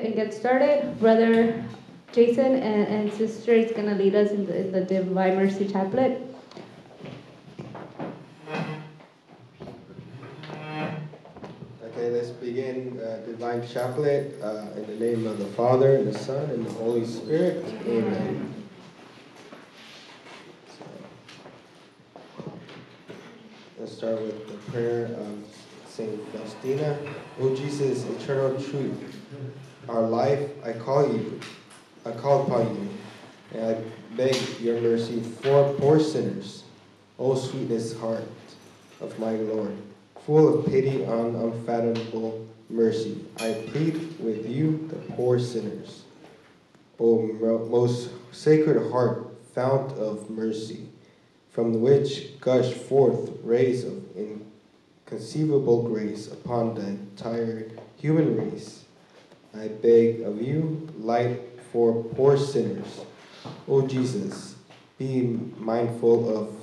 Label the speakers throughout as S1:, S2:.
S1: and get started. Brother Jason and, and sister is going to lead us in the, in the Divine Mercy Chaplet.
S2: Okay, let's begin uh, Divine Chaplet uh, in the name of the Father, and the Son, and the Holy Spirit. Amen. So, let's start with the prayer of Saint Faustina. O Jesus, eternal truth, our life, I call you, I call upon you, and I beg your mercy for poor sinners. O sweetness heart of my Lord full of pity and unfathomable mercy. I plead with you, the poor sinners. O most sacred heart, fount of mercy, from which gush forth rays of inconceivable grace upon the entire human race. I beg of you, light for poor sinners. O Jesus, be mindful of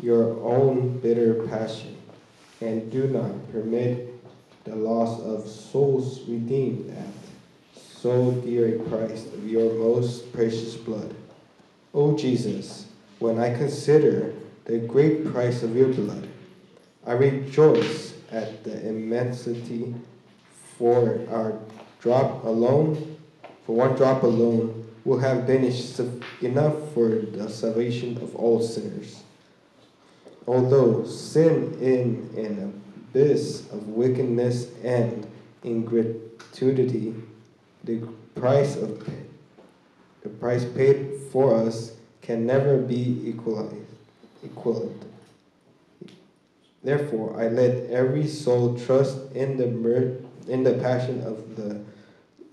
S2: your own bitter passion and do not permit the loss of souls redeemed at so dear a price of your most precious blood. O Jesus, when I consider the great price of your blood, I rejoice at the immensity for our drop alone, for one drop alone will have been enough for the salvation of all sinners. Although sin in an abyss of wickedness and ingratitude, the price of the price paid for us can never be equalized, Therefore, I let every soul trust in the in the passion of the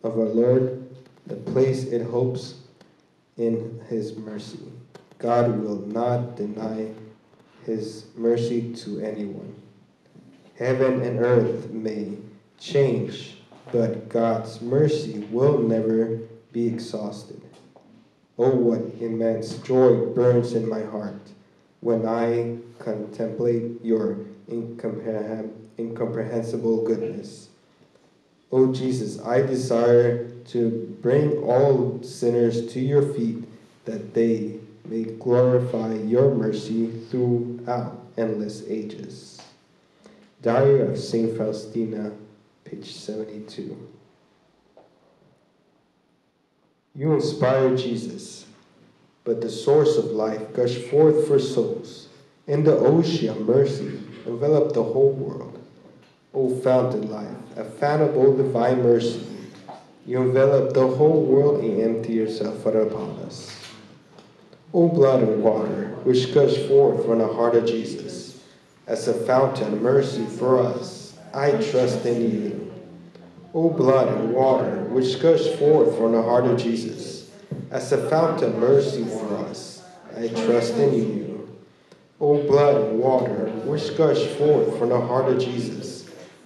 S2: of our Lord, the place it hopes in His mercy. God will not deny his mercy to anyone. Heaven and earth may change, but God's mercy will never be exhausted. Oh, what immense joy burns in my heart when I contemplate your incomprehensible goodness. Oh, Jesus, I desire to bring all sinners to your feet that they may glorify your mercy throughout endless ages. Diary of St. Faustina, page 72. You inspire Jesus, but the source of life gush forth for souls. In the ocean of mercy, envelop the whole world. O fountain life, a fathomable divine mercy, you envelop the whole world and empty yourself upon us. O blood and water, which gush forth from the heart of Jesus, as a fountain of mercy for us, I trust in you. O blood and water, which gush forth from the heart of Jesus, as a fountain of mercy for us, I trust in you. O blood and water, which gush forth from the heart of Jesus,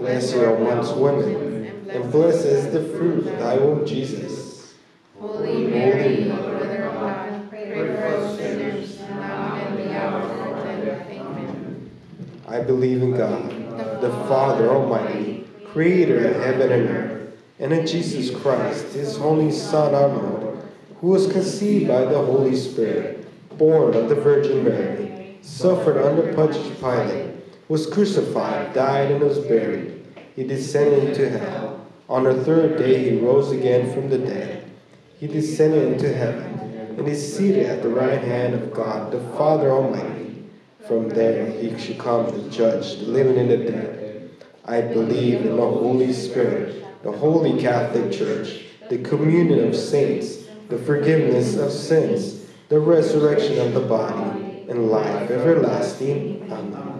S2: Blessed are amongst women, and blessed is the fruit of thy womb, Jesus.
S3: Holy Mary, Mother of God, Pray for us sinners, now and the hour of our death. Amen.
S2: I believe in God, the Father Almighty, creator of heaven and earth, and in Jesus Christ, his only Son, our Lord, who was conceived by the Holy Spirit, born of the Virgin Mary, suffered under Pontius Pilate, was crucified, died, and was buried. He descended into hell. On the third day he rose again from the dead. He descended into heaven and is seated at the right hand of God, the Father Almighty. From there he should come to judge the living and the dead. I believe in the Holy Spirit, the holy Catholic Church, the communion of saints, the forgiveness of sins, the resurrection of the body, and life everlasting. Amen.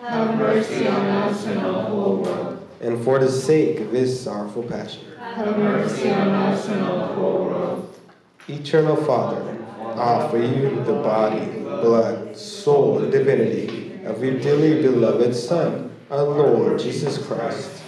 S3: Have mercy on us and on the whole world.
S2: And for the sake of his sorrowful passion.
S3: Have mercy on us and on the whole world.
S2: Eternal Father, I offer you the body, blood, soul, and divinity of your dearly beloved Son, our Lord Jesus Christ.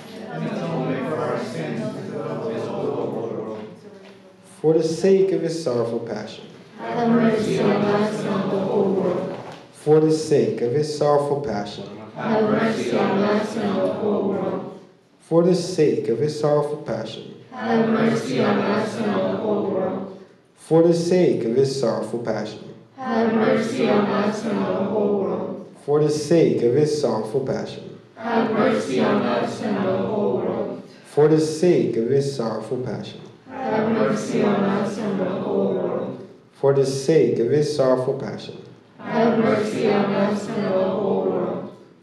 S2: For the sake of his sorrowful passion.
S3: Have mercy on us and on the whole world.
S2: For the sake of his sorrowful passion.
S3: Have mercy on us and the whole world.
S2: For the sake of his sorrowful passion.
S3: Have mercy on us and the whole world.
S2: For the sake of his sorrowful passion.
S3: Have mercy on us and the whole world.
S2: For the sake of his sorrowful passion.
S3: Have mercy on us and the whole world.
S2: For the sake of his sorrowful passion.
S3: Have mercy on us and the whole world.
S2: For the sake of his sorrowful passion.
S3: Have mercy on us and the whole world.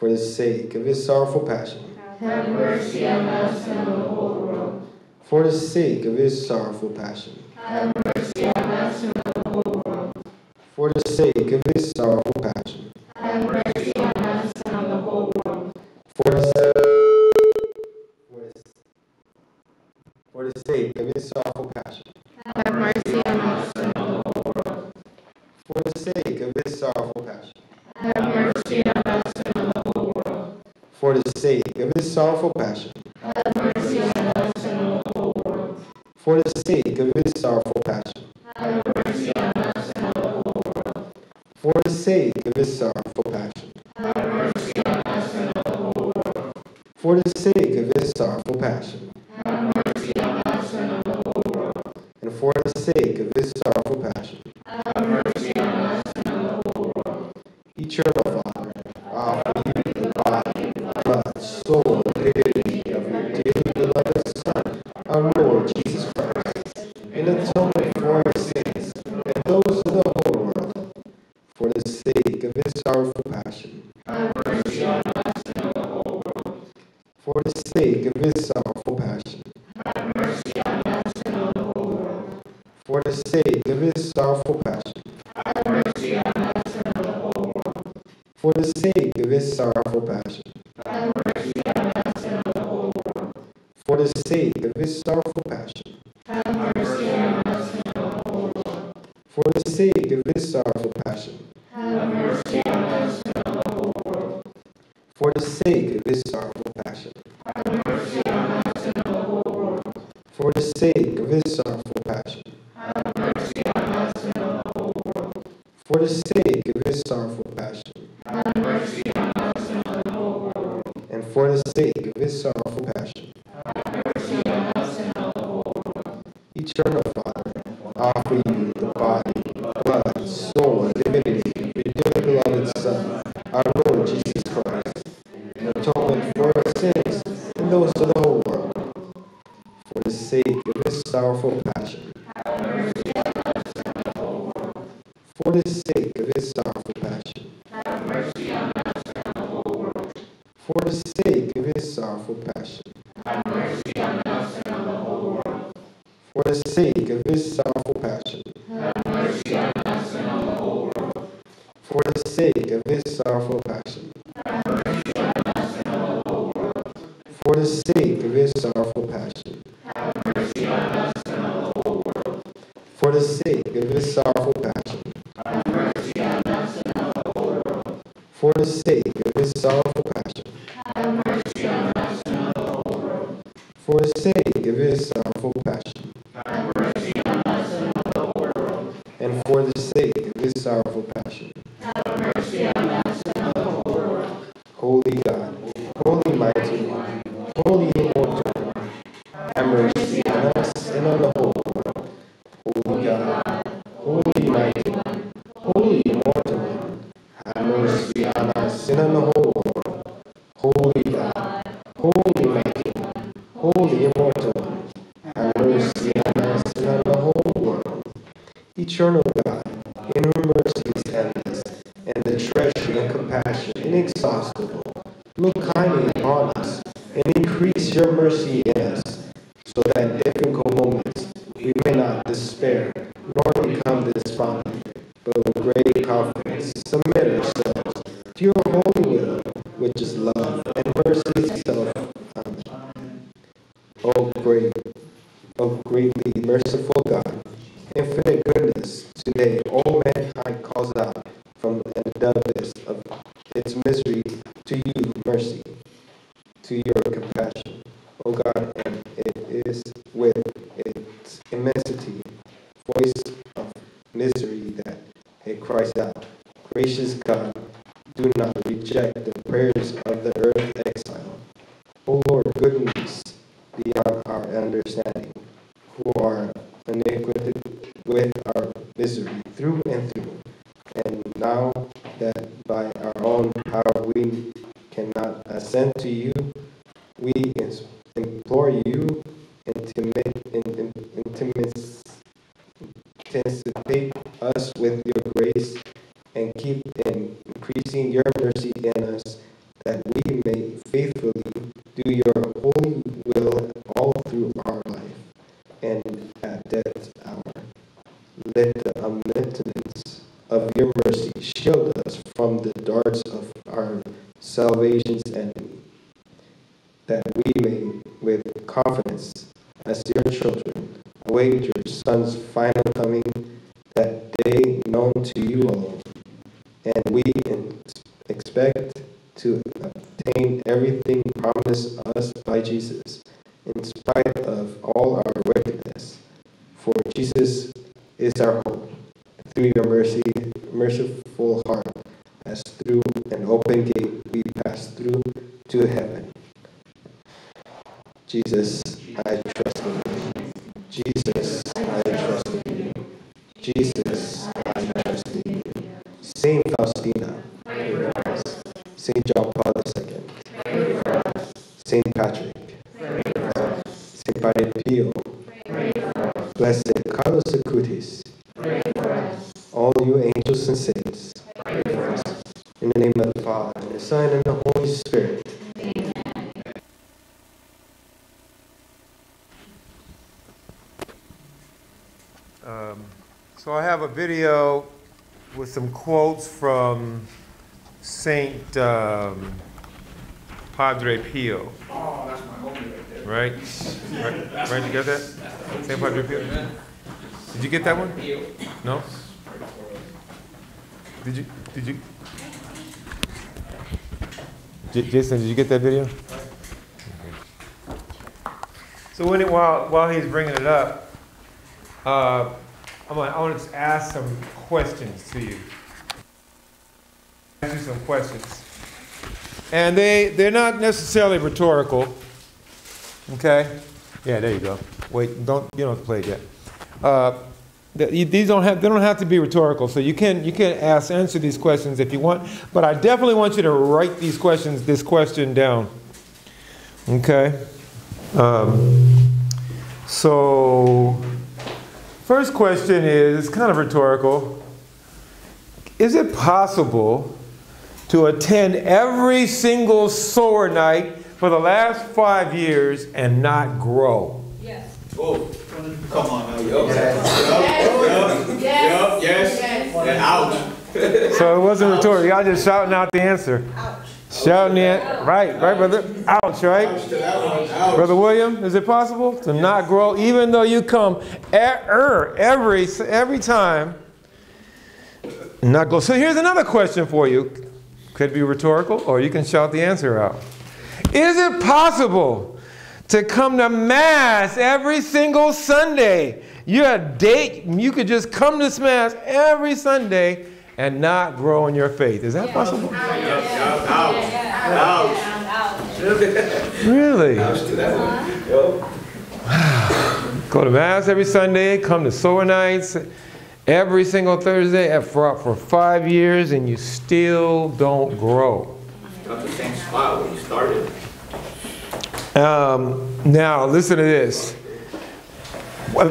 S2: For the sake of his sorrowful passion.
S3: Have mercy on us and the whole world.
S2: For the sake of his sorrowful passion.
S3: Have mercy on us and the whole world.
S2: For the sake of his sorrowful passion.
S3: Have mercy on us and the whole world.
S2: For the sake for the sake of his sorrowful passion.
S3: Have mercy on us and on the whole world.
S2: For the sake of his sorrowful passion.
S3: Have mercy on us and on the whole world.
S2: For the sake of his sorrowful passion.
S3: Have mercy on us and on the whole world.
S2: For the sake of his sorrowful passion. For the sake of his sorrowful passion. For the sake of his sorrowful passion. holy the Son, and the Holy Spirit.
S4: Um, so I have a video with some quotes from Saint um, Padre Pio.
S5: Oh, that's my homie right there.
S4: Right? Right, right you got that? Saint Padre Pio? Did you get that one? No? Did you? Did you? J Jason, did you get that video? So it, while, while he's bringing it up, uh, I'm gonna, I want to ask some questions to you. Ask you some questions. And they, they're not necessarily rhetorical. Okay? Yeah, there you go. Wait, don't, you don't play it yet. Uh, these don't have, they don't have to be rhetorical, so you can, you can ask, answer these questions if you want, but I definitely want you to write these questions, this question down. Okay? Um, so, first question is kind of rhetorical Is it possible to attend every single Sower night for the last five years and not grow?
S1: Yes.
S5: Oh. Come on now.
S3: yep,
S5: Yes. Yes. Yo.
S3: Yes.
S5: yes. yes.
S4: So it wasn't rhetorical. Y'all just shouting out the answer. Ouch. Shouting it. Right, right, brother. Ouch, right?
S5: Ouch.
S4: Brother William, is it possible to yes. not grow even though you come er, every, every time? Not grow. So here's another question for you. Could be rhetorical, or you can shout the answer out. Is it possible to come to Mass every single Sunday? You're a date, you could just come to Mass every Sunday and not grow in your faith. Is that possible?
S5: Ouch, ouch.
S4: Really?
S5: Ouch to that one.
S4: Go to Mass every Sunday, come to sower nights every single Thursday for, for five years, and you still don't grow.
S5: Got the same spot where you started.
S4: Um, now, listen to this.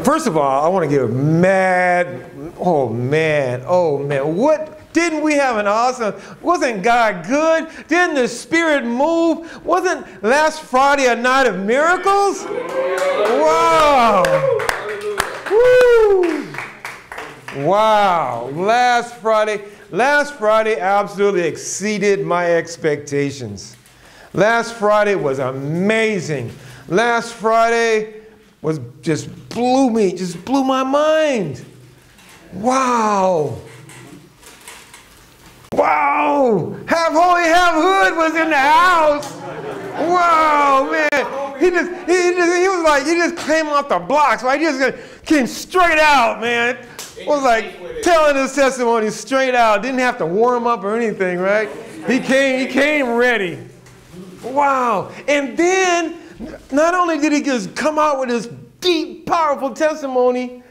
S4: First of all, I want to give a mad, oh man, oh man, what? Didn't we have an awesome, wasn't God good? Didn't the Spirit move? Wasn't last Friday a night of miracles? Wow. Woo. Wow. Last Friday, last Friday absolutely exceeded my expectations. Last Friday was amazing. Last Friday was just blew me, just blew my mind. Wow. Wow. Half holy, half hood was in the house. Wow, man. He just, he just, he was like, he just came off the blocks. Right? He just came straight out, man. Was like telling his testimony straight out. Didn't have to warm up or anything, right? He came, he came ready. Wow. And then, not only did he just come out with this deep, powerful testimony,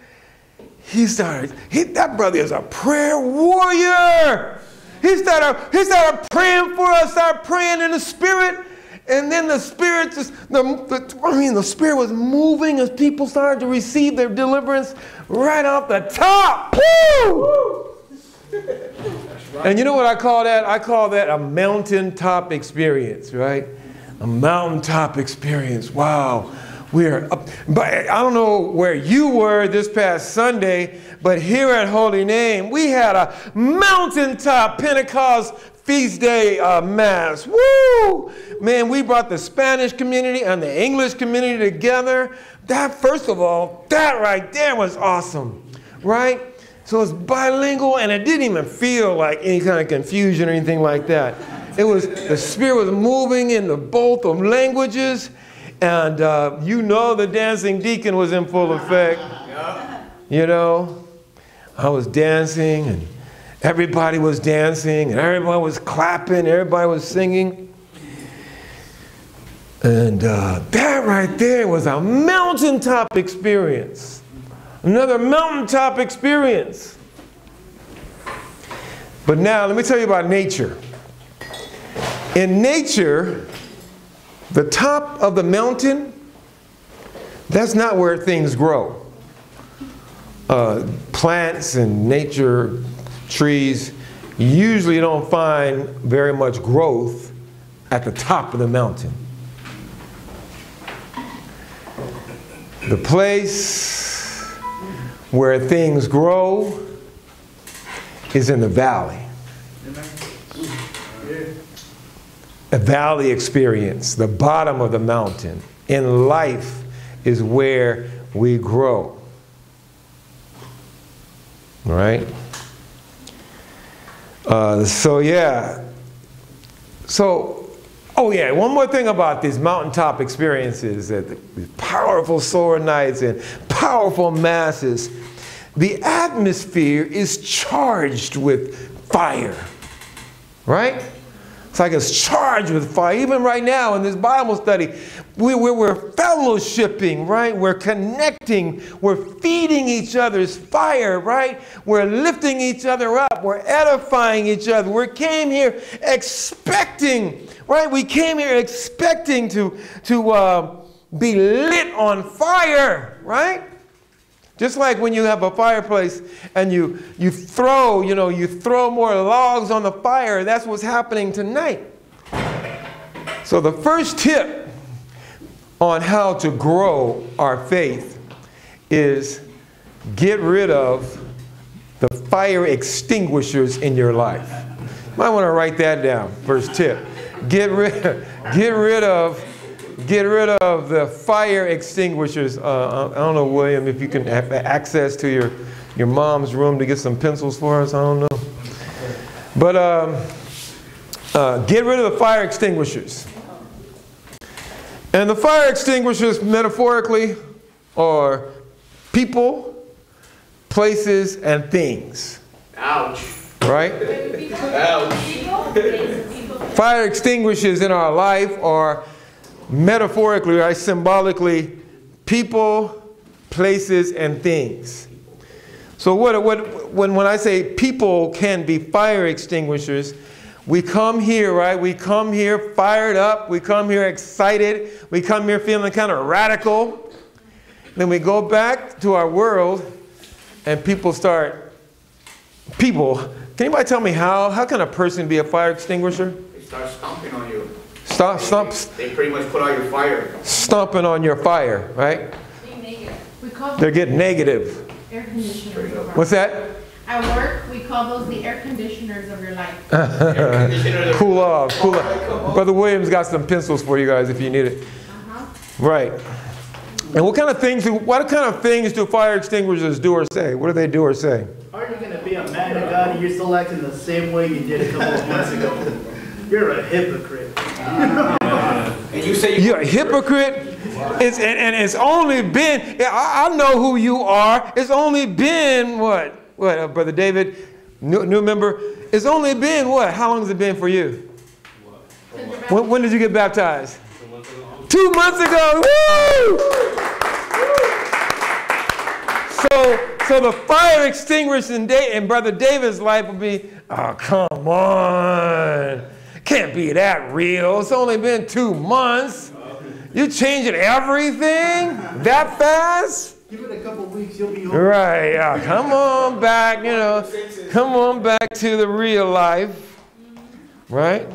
S4: he started, he, that brother is a prayer warrior. He started, he started praying for us, started praying in the spirit. And then the spirit just, the, the, I mean, the spirit was moving as people started to receive their deliverance right off the top. Woo! And you know what I call that? I call that a mountaintop experience, right? A mountaintop experience. Wow. We're up, but I don't know where you were this past Sunday, but here at Holy Name, we had a mountaintop Pentecost feast day uh, mass. Woo! Man, we brought the Spanish community and the English community together. That, first of all, that right there was awesome, right? So it's bilingual, and it didn't even feel like any kind of confusion or anything like that. It was the spirit was moving in the both of languages, and uh, you know the dancing deacon was in full effect. You know, I was dancing, and everybody was dancing, and everybody was clapping, everybody was singing. And uh, that right there was a mountaintop experience. Another mountaintop experience. But now, let me tell you about nature. In nature, the top of the mountain, that's not where things grow. Uh, plants and nature, trees, usually don't find very much growth at the top of the mountain. The place where things grow is in the valley. A valley experience, the bottom of the mountain. In life is where we grow. All right? Uh, so, yeah. So, oh, yeah, one more thing about these mountaintop experiences that the powerful Sower nights and powerful masses. The atmosphere is charged with fire, right? It's like it's charged with fire. Even right now in this Bible study, we, we, we're fellowshipping, right? We're connecting. We're feeding each other's fire, right? We're lifting each other up. We're edifying each other. We came here expecting, right? We came here expecting to, to uh, be lit on fire, right? Just like when you have a fireplace and you, you throw, you know, you throw more logs on the fire, that's what's happening tonight. So the first tip on how to grow our faith is get rid of the fire extinguishers in your life. Might want to write that down. First tip: get rid, get rid of, get rid of the fire extinguishers. Uh, I don't know, William, if you can have access to your your mom's room to get some pencils for us. I don't know, but um, uh, get rid of the fire extinguishers. And the fire extinguishers, metaphorically, are people, places, and things.
S5: Ouch.
S4: Right?
S5: Ouch.
S4: Fire extinguishers in our life are metaphorically, right, symbolically, people, places, and things. So what, what, when, when I say people can be fire extinguishers, we come here, right? We come here fired up. We come here excited. We come here feeling kind of radical. Then we go back to our world and people start, people, can anybody tell me how? How can a person be a fire extinguisher?
S5: They start stomping on you.
S4: Stop, stomp,
S5: They pretty much put out your fire.
S4: stomping on your fire, right? They're getting negative.
S3: air conditioners
S4: What's that?
S3: at work, we call those the air conditioners of your life.
S4: Cool off, cool off. Brother Williams got some pencils for you guys if you need it. Uh-huh. Right. And what kind of things do, what kind of things do fire extinguishers do or say? What do they do or say?
S6: Are you going to be a man of God and you're still acting the same way you did a couple of months ago? You're a hypocrite.
S5: And you say you
S4: You're a hypocrite. It's, and, and it's only been, I, I know who you are. It's only been what? What, uh, Brother David, new, new member? It's only been what? How long has it been for you? When, when did you get baptized? Two months ago. Woo! So, so the fire extinguisher in, da- in Brother David's life would be, oh, come on. Can't be that real. It's only been two months. You're changing everything that fast?
S6: Give it a couple weeks, you'll be home.
S4: Right, yeah. Come on back, you know. Come on back to the real life. Right?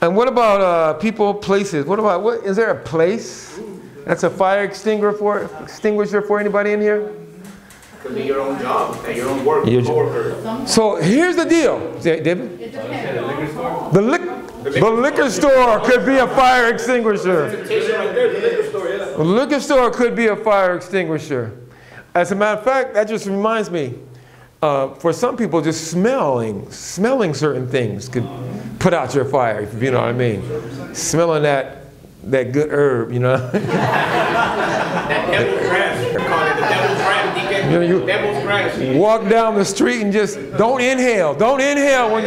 S4: And what about uh, people, places? What about, what, is there a place that's a fire extinguisher for, extinguisher for anybody in here?
S5: Could be your own job and your own work,
S4: Your
S5: coworker.
S4: So here's the deal, David. The, lic- the liquor store could be a fire extinguisher.
S5: Temptation right there, the liquor store.
S4: The liquor store could be a fire extinguisher. As a matter of fact, that just reminds me, uh, for some people, just smelling, smelling certain things could put out your fire, if you know what I mean. Smelling that, that good herb, you know.
S5: That devil's grass. They're calling it the devil's grass, Deacon.
S4: You know, you- Walk down the street and just don't inhale. Don't inhale when,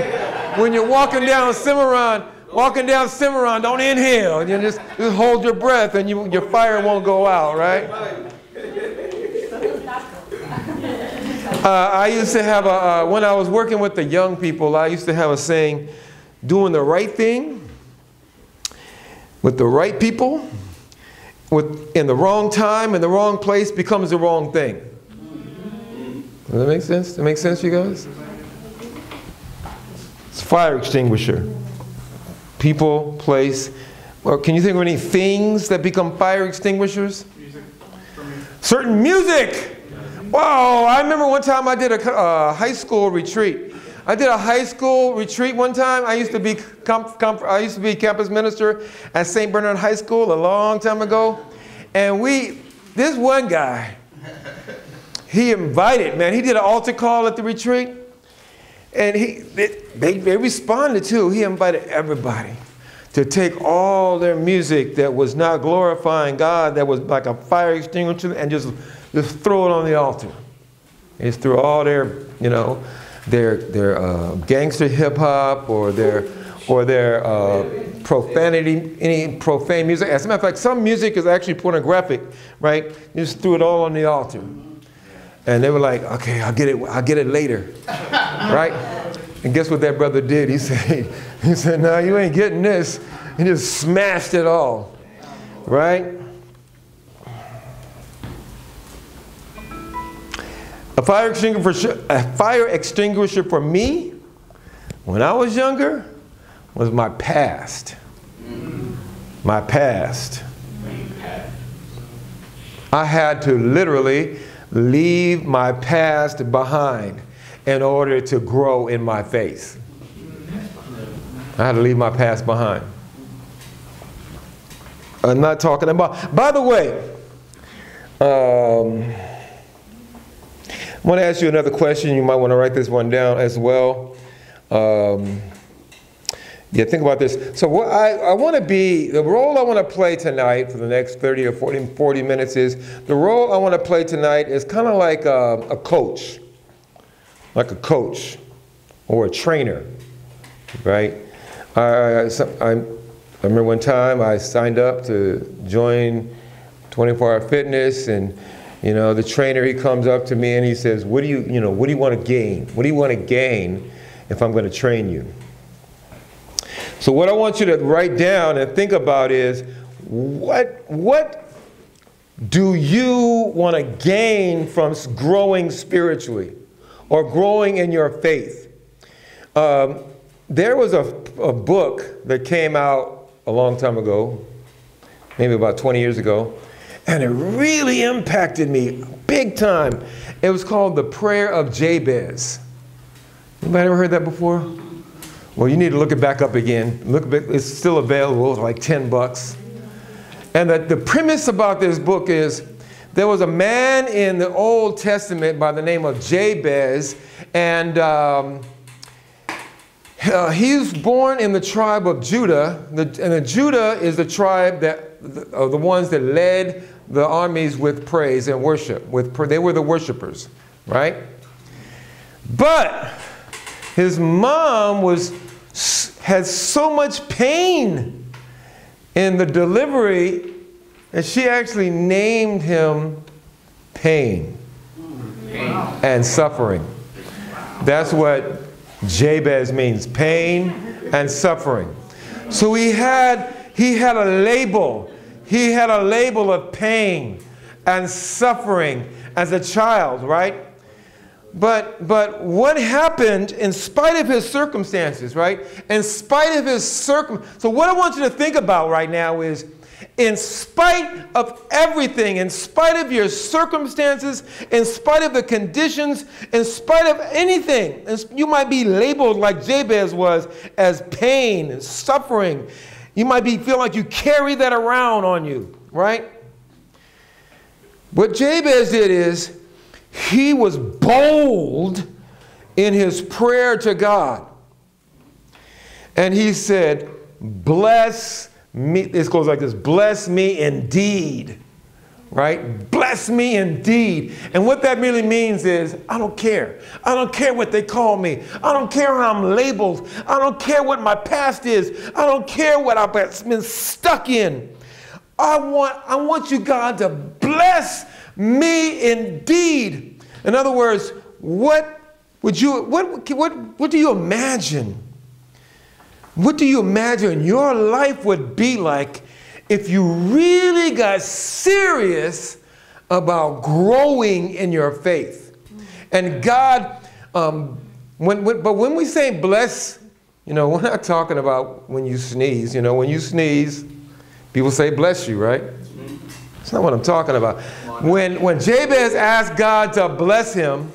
S4: when you're walking down Cimarron. Walking down Cimarron, don't inhale. You just, just hold your breath and you, your fire won't go out, right? Uh, I used to have a, uh, when I was working with the young people, I used to have a saying, doing the right thing with the right people, with, in the wrong time, in the wrong place becomes the wrong thing. Does that make sense? Does that make sense, you guys? It's fire extinguisher. People, place. Or can you think of any things that become fire extinguishers? Certain music. Wow, I remember one time I did a uh, high school retreat. I did a high school retreat one time. I used to be comp, comp, I used to be campus minister at St. Bernard High School a long time ago, and we this one guy he invited man he did an altar call at the retreat and he they, they, responded too he invited everybody to take all their music that was not glorifying god that was like a fire extinguisher and just just throw it on the altar they just threw all their you know their their uh, gangster hip hop or their or their uh, profanity, any profane music. As a matter of fact, some music is actually pornographic, right? You just threw it all on the altar. And they were like, okay, I'll get it, I'll get it later. right? And guess what that brother did? He said, he said, no, you ain't getting this. He just smashed it all. Right? A fire extinguisher, a fire extinguisher for me, when I was younger, was my past. My past. I had to literally leave my past behind in order to grow in my faith. I had to leave my past behind. I'm not talking about, by the way, um, I want to ask you another question. You might want to write this one down as well. Um, yeah, think about this. So what I, I want to be, the role I want to play tonight for the next 30 or 40, 40 minutes is, the role I want to play tonight is kind of like a, a coach, like a coach or a trainer, right? I, I, I remember one time I signed up to join 24 Hour Fitness and you know, the trainer, he comes up to me and he says, what do you, you know, what do you want to gain? What do you want to gain if I'm going to train you? So what I want you to write down and think about is, what, what do you want to gain from growing spiritually or growing in your faith? Um, there was a, a book that came out a long time ago, maybe about 20 years ago, and it really impacted me big time. It was called The Prayer of Jabez. Anybody ever heard that before? Well, you need to look it back up again. Look, it's still available, it's like 10 bucks. And the, the premise about this book is there was a man in the Old Testament by the name of Jabez, and um, uh, he was born in the tribe of Judah, the, and the Judah is the tribe that the, the ones that led the armies with praise and worship. With they were the worshipers, right? But his mom was had so much pain in the delivery that she actually named him pain, pain. and suffering. That's what Jabez means, pain and suffering. So he had he had a label he had a label of pain and suffering as a child, right? But, but what happened in spite of his circumstances, right? In spite of his circum. So, what I want you to think about right now is in spite of everything, in spite of your circumstances, in spite of the conditions, in spite of anything, you might be labeled like Jabez was as pain and suffering you might be feel like you carry that around on you, right? What Jabez did is he was bold in his prayer to God. And he said, Bless me. This goes like this Bless me indeed right? Bless me indeed. And what that really means is, I don't care. I don't care what they call me. I don't care how I'm labeled. I don't care what my past is. I don't care what I've been stuck in. I want, I want you, God, to bless me indeed. In other words, what would you, what, what, what do you imagine? What do you imagine your life would be like if you really got serious about growing in your faith. And God, um, when, when, but when we say bless, you know, we're not talking about when you sneeze. You know, when you sneeze, people say bless you, right? That's not what I'm talking about. When, when Jabez asked God to bless him,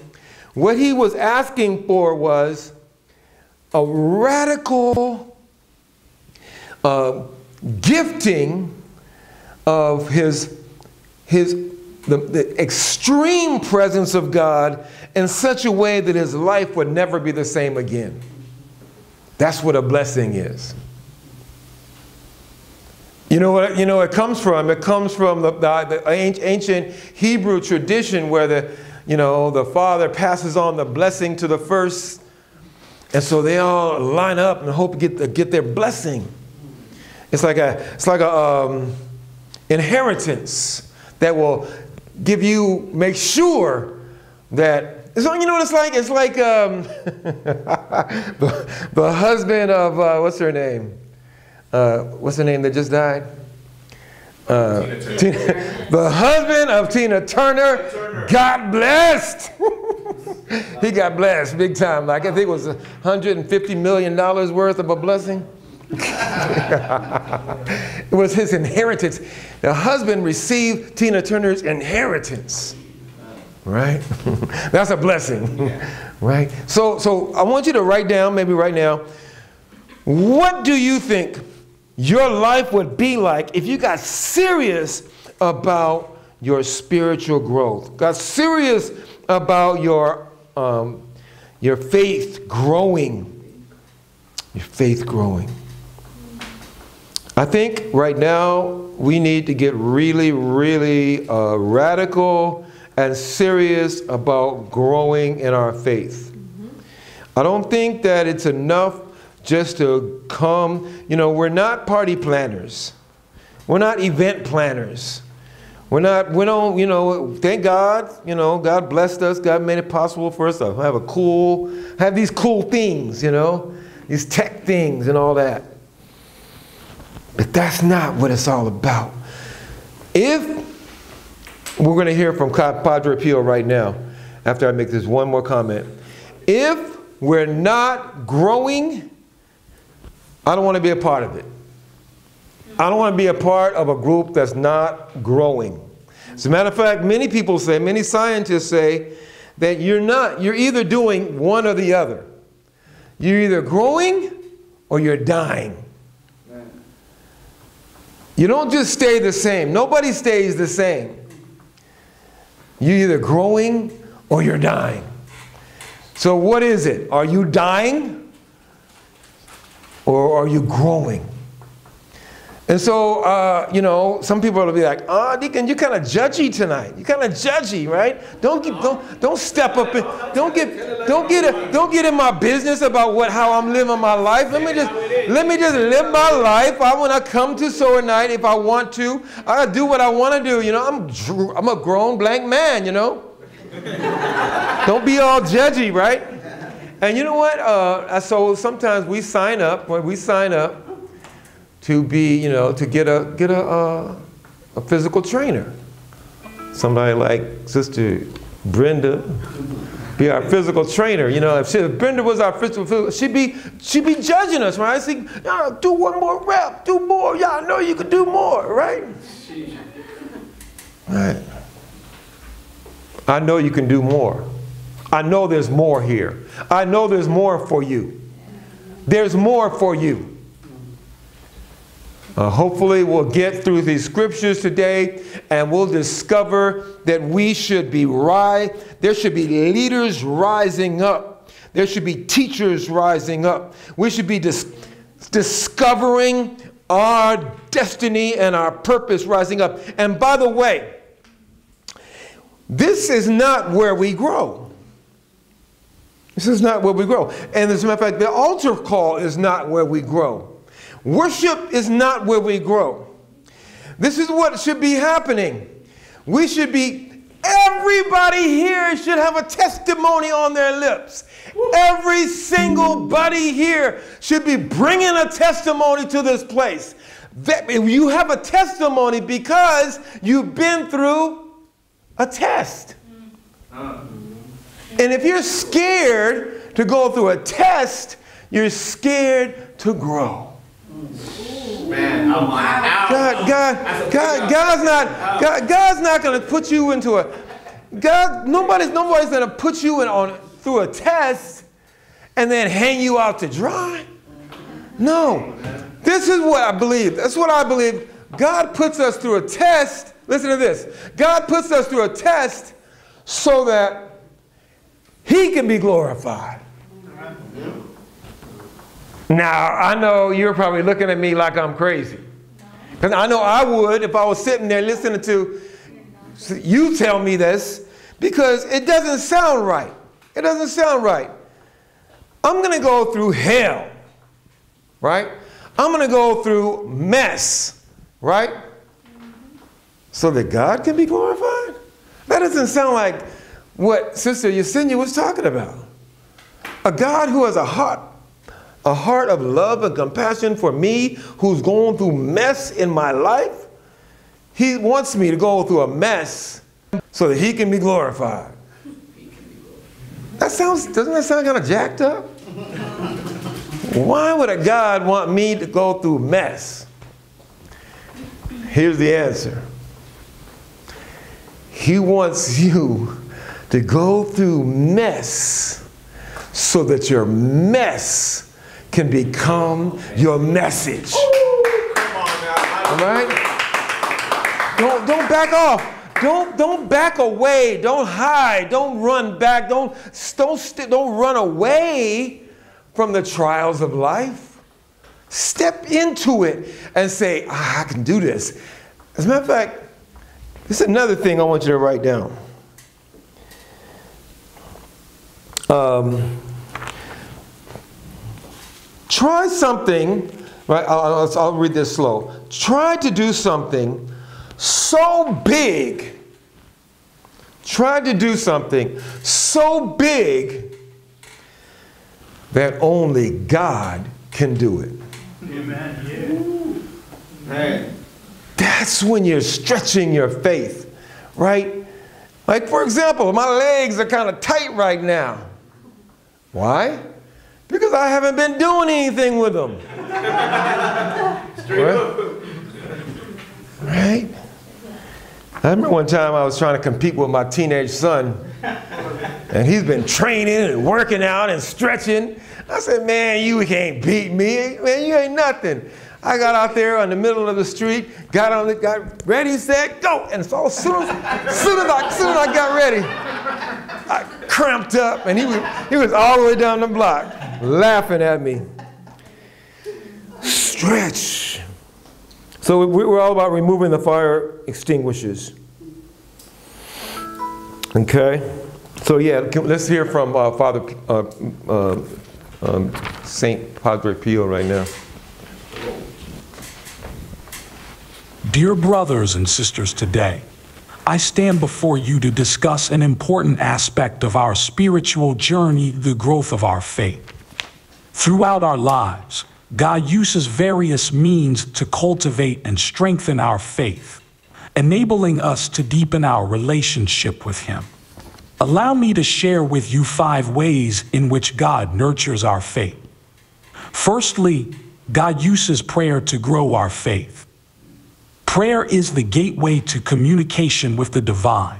S4: what he was asking for was a radical uh, gifting of his, his the, the extreme presence of God in such a way that his life would never be the same again. That's what a blessing is. You know what you know it comes from? It comes from the, the, the, ancient Hebrew tradition where the you know the father passes on the blessing to the first, and so they all line up and hope to get, get their blessing. It's like a, it's like a um, inheritance that will give you, make sure that so you know what it's like? It's like um, the, the husband of uh, what's her name? Uh, what's her name that just died? Uh, Tina Tina, the husband of Tina Turner, Turner. got blessed. he got blessed big time. Like I think it was 150 million dollars worth of a blessing. it was his inheritance. The husband received Tina Turner's inheritance. Right? That's a blessing. Right? So, so I want you to write down, maybe right now, what do you think your life would be like if you got serious about your spiritual growth, got serious about your, um, your faith growing, your faith growing? I think right now we need to get really, really uh, radical and serious about growing in our faith. I don't think that it's enough just to come, you know, we're not party planners. We're not event planners. We're not, we don't, you know, thank God, you know, God blessed us. God made it possible for us to have a cool, have these cool things, you know, these tech things and all that. But that's not what it's all about. If we're going to hear from Padre Pio right now, after I make this one more comment. If we're not growing, I don't want to be a part of it. I don't want to be a part of a group that's not growing. As a matter of fact, many people say, many scientists say, that you're not, you're either doing one or the other. You're either growing or you're dying. You don't just stay the same. Nobody stays the same. You're either growing or you're dying. So, what is it? Are you dying or are you growing? And so, uh, you know, some people will be like, "Oh, Deacon, you're kind of judgy tonight. You're kind of judgy, right? Don't get, don't don't step up and don't get don't get a, don't get in my business about what how I'm living my life. Let me just let me just live my life. I want to come to Sower Night if I want to. I do what I want to do. You know, I'm I'm a grown blank man. You know, don't be all judgy, right? And you know what? Uh, so sometimes we sign up when we sign up to be, you know, to get a get a, uh, a physical trainer. Somebody like Sister Brenda be our physical trainer. You know, if, she, if Brenda was our physical, she'd be she'd be judging us, right? See, y'all do one more rep, do more. Y'all know you can do more, right? Right. I know you can do more. I know there's more here. I know there's more for you. There's more for you. Uh, hopefully, we'll get through these scriptures today and we'll discover that we should be right. There should be leaders rising up. There should be teachers rising up. We should be dis- discovering our destiny and our purpose rising up. And by the way, this is not where we grow. This is not where we grow. And as a matter of fact, the altar call is not where we grow. Worship is not where we grow. This is what should be happening. We should be, everybody here should have a testimony on their lips. Every single buddy here should be bringing a testimony to this place. That you have a testimony because you've been through a test. Mm. And if you're scared to go through a test, you're scared to grow.
S5: Man, I'm like.
S4: God, God, God, God's not, God, God's not going to put you into a, God, nobody's, nobody's going to put you in on through a test and then hang you out to dry. No, this is what I believe. That's what I believe. God puts us through a test. Listen to this. God puts us through a test so that He can be glorified. Now, I know you're probably looking at me like I'm crazy. Because I know I would if I was sitting there listening to you tell me this, because it doesn't sound right. It doesn't sound right. I'm going to go through hell, right? I'm going to go through mess, right? So that God can be glorified? That doesn't sound like what Sister Yesenia was talking about. A God who has a heart a heart of love and compassion for me who's going through mess in my life. He wants me to go through a mess so that he can be glorified. That sounds, doesn't that sound kind of jacked up? Why would a God want me to go through mess? Here's the answer He wants you to go through mess so that your mess can become your message. All right? Don't, don't back off. Don't, don't back away. Don't hide. Don't run back. Don't, don't, don't run away from the trials of life. Step into it and say, ah, I can do this. As a matter of fact, this is another thing I want you to write down. Um, try something, right? I'll, I'll, I'll read this slow. Try to do something so big. Try to do something so big that only God can do it.
S6: Amen. Yeah.
S2: Hey.
S4: That's when you're stretching your faith, right? Like, for example, my legs are kind of tight right now. Why? Because I haven't been doing anything with them. right? right? I remember one time I was trying to compete with my teenage son, and he's been training and working out and stretching. I said, Man, you can't beat me. Man, you ain't nothing. I got out there in the middle of the street, got on, the, got ready, said, go. And so as soon as, soon as, I, soon as I got ready, I cramped up, and he was, he was all the way down the block laughing at me. Stretch. So we- we're all about removing the fire extinguishers. Okay? So yeah, let's hear from uh, Father uh, uh, um, Saint Padre Pio right now.
S7: Dear brothers and sisters, today, I stand before you to discuss an important aspect of our spiritual journey, the growth of our faith. Throughout our lives, God uses various means to cultivate and strengthen our faith, enabling us to deepen our relationship with Him. Allow me to share with you five ways in which God nurtures our faith. Firstly, God uses prayer to grow our faith. Prayer is the gateway to communication with the divine.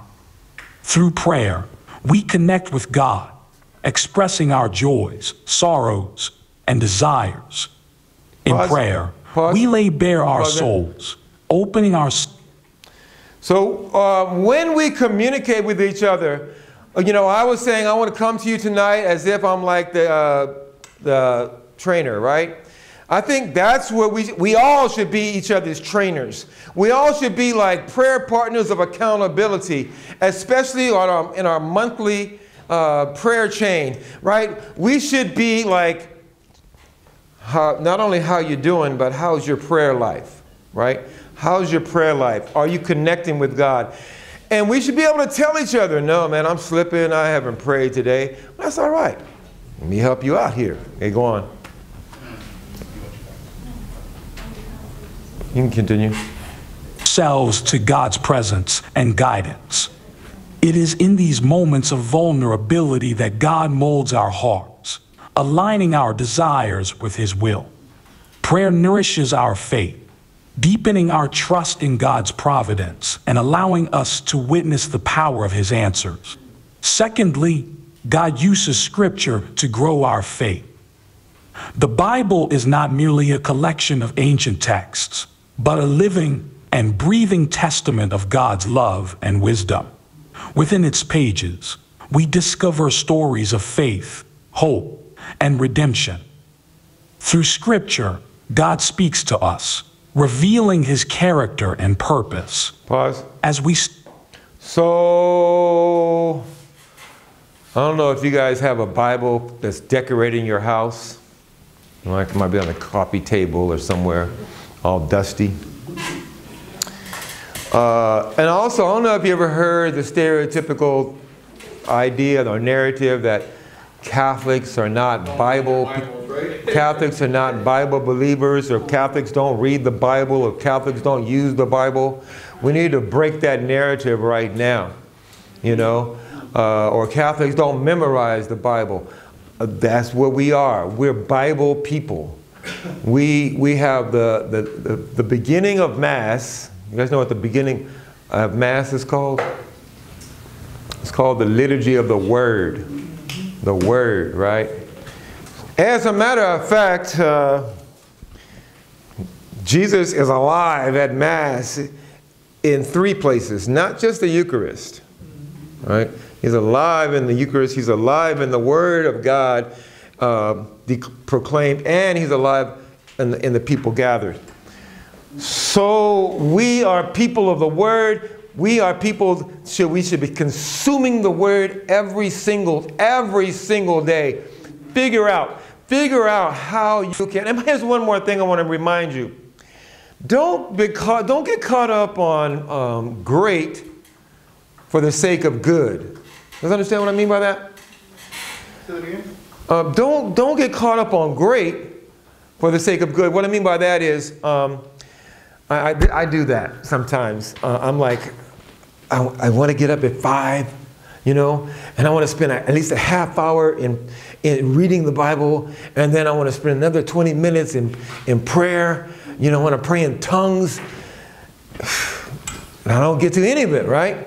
S7: Through prayer, we connect with God, expressing our joys, sorrows, and desires. In
S4: Pause.
S7: prayer,
S4: Pause.
S7: we lay bare our souls, opening our
S4: So uh, when we communicate with each other, uh, you know, I was saying I want to come to you tonight as if I'm like the, uh, the trainer, right? I think that's where we, we all should be each other's trainers. We all should be like prayer partners of accountability, especially on our, in our monthly uh, prayer chain, right? We should be like how, not only how you're doing, but how's your prayer life, right? How's your prayer life? Are you connecting with God? And we should be able to tell each other, no, man, I'm slipping. I haven't prayed today. That's all right. Let me help you out here. Hey, go on. You can continue.
S7: selves to God's presence and guidance. It is in these moments of vulnerability that God molds our hearts, aligning our desires with His will. Prayer nourishes our faith, deepening our trust in God's providence and allowing us to witness the power of His answers. Secondly, God uses Scripture to grow our faith. The Bible is not merely a collection of ancient texts, but a living and breathing testament of God's love and wisdom. Within its pages, we discover stories of faith, hope, and redemption. Through Scripture, God speaks to us, revealing His character and purpose.
S4: Pause.
S7: As we st-
S4: So, I don't know if you guys have a Bible that's decorating your house. Like it might be on the coffee table or somewhere, all dusty. Uh, and also, I don't know if you ever heard the stereotypical idea or narrative that Catholics are not Bible. Catholics are not Bible believers, or Catholics don't read the Bible, or Catholics don't use the Bible. We need to break that narrative right now, you know, uh, or Catholics don't memorize the Bible. uh, that's what we are. We're Bible people. We, we have the, the, the, the beginning of Mass. You guys know what the beginning of Mass is called? It's called the Liturgy of the Word. The Word, right? As a matter of fact, uh, Jesus is alive at Mass in three places, not just the Eucharist. Right? He's alive in the Eucharist, he's alive in the Word of God uh, proclaimed, and he's alive in the, in the people gathered. So we are people of the Word. We are people, should, we should be consuming the Word every single, every single day. Figure out, figure out how you can. And here's one more thing I want to remind you. Don't, be caught, don't get caught up on um, great for the sake of good. Guys understand what I mean by that? Uh, don't, don't get caught up on great for the sake of good. What I mean by that is, um, I, I, I, do that sometimes. Uh, I'm like, I, I want to get up at five, you know, and I want to spend at least a half hour in, in reading the Bible, and then I want to spend another 20 minutes in, in prayer, you know, I want to pray in tongues. And I don't get to any of it, right?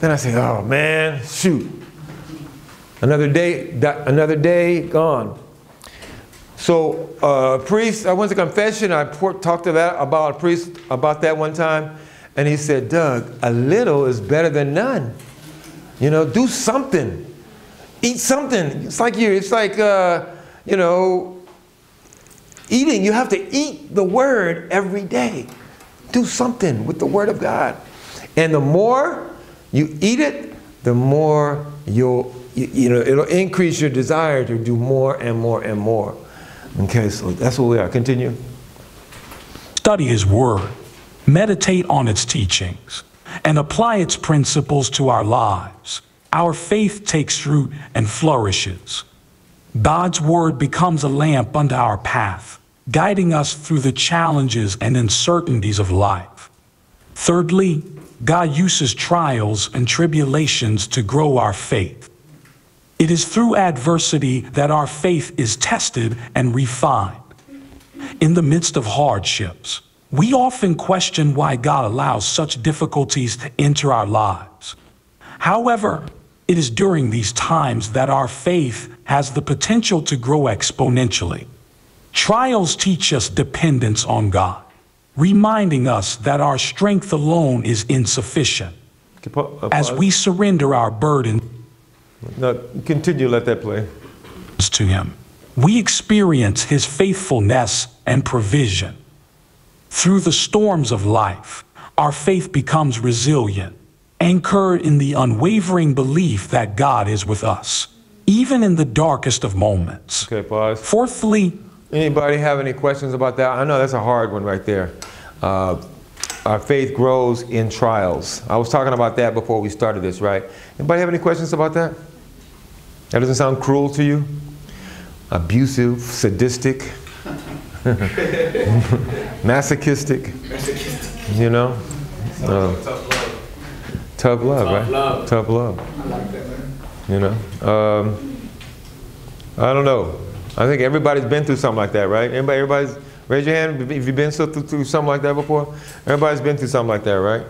S4: Then I say, oh man, shoot. Another day, another day gone. So, uh, priest, I went to confession. I talked to that about a priest about that one time, and he said, "Doug, a little is better than none. You know, do something, eat something. It's like you. It's like uh, you know, Eating, you have to eat the word every day. Do something with the word of God. And the more you eat it, the more you'll, you, you know, it'll increase your desire to do more and more and more. Okay, so that's what we are. Continue.
S7: Study His Word, meditate on its teachings, and apply its principles to our lives. Our faith takes root and flourishes. God's Word becomes a lamp unto our path, guiding us through the challenges and uncertainties of life. Thirdly, God uses trials and tribulations to grow our faith. It is through adversity that our faith is tested and refined. In the midst of hardships, we often question why God allows such difficulties to enter our lives. However, it is during these times that our faith has the potential to grow exponentially. Trials teach us dependence on God, reminding us that our strength alone is insufficient. Uh, As we surrender our burden
S4: no, continue, let that play.
S7: To Him, we experience His faithfulness and provision. Through the storms of life, our faith becomes resilient anchored in the unwavering belief that God is with us, even in the darkest of moments.
S4: Okay, pause.
S7: Fourthly,
S4: anybody have any questions about that? I know that's a hard one right there. Uh, our faith grows in trials. I was talking about that before we started this, right? Anybody have any questions about that? That doesn't sound cruel to you? Abusive, sadistic, masochistic, you know? Uh, Tough love,
S5: Tough love,
S4: right?
S5: love.
S4: Tough love.
S6: I like that, man.
S4: You know, um, I don't know. I think everybody's been through something like that, right? Anybody, everybody's raise your hand if you've been through, something like that before. Everybody's been through something like that, right?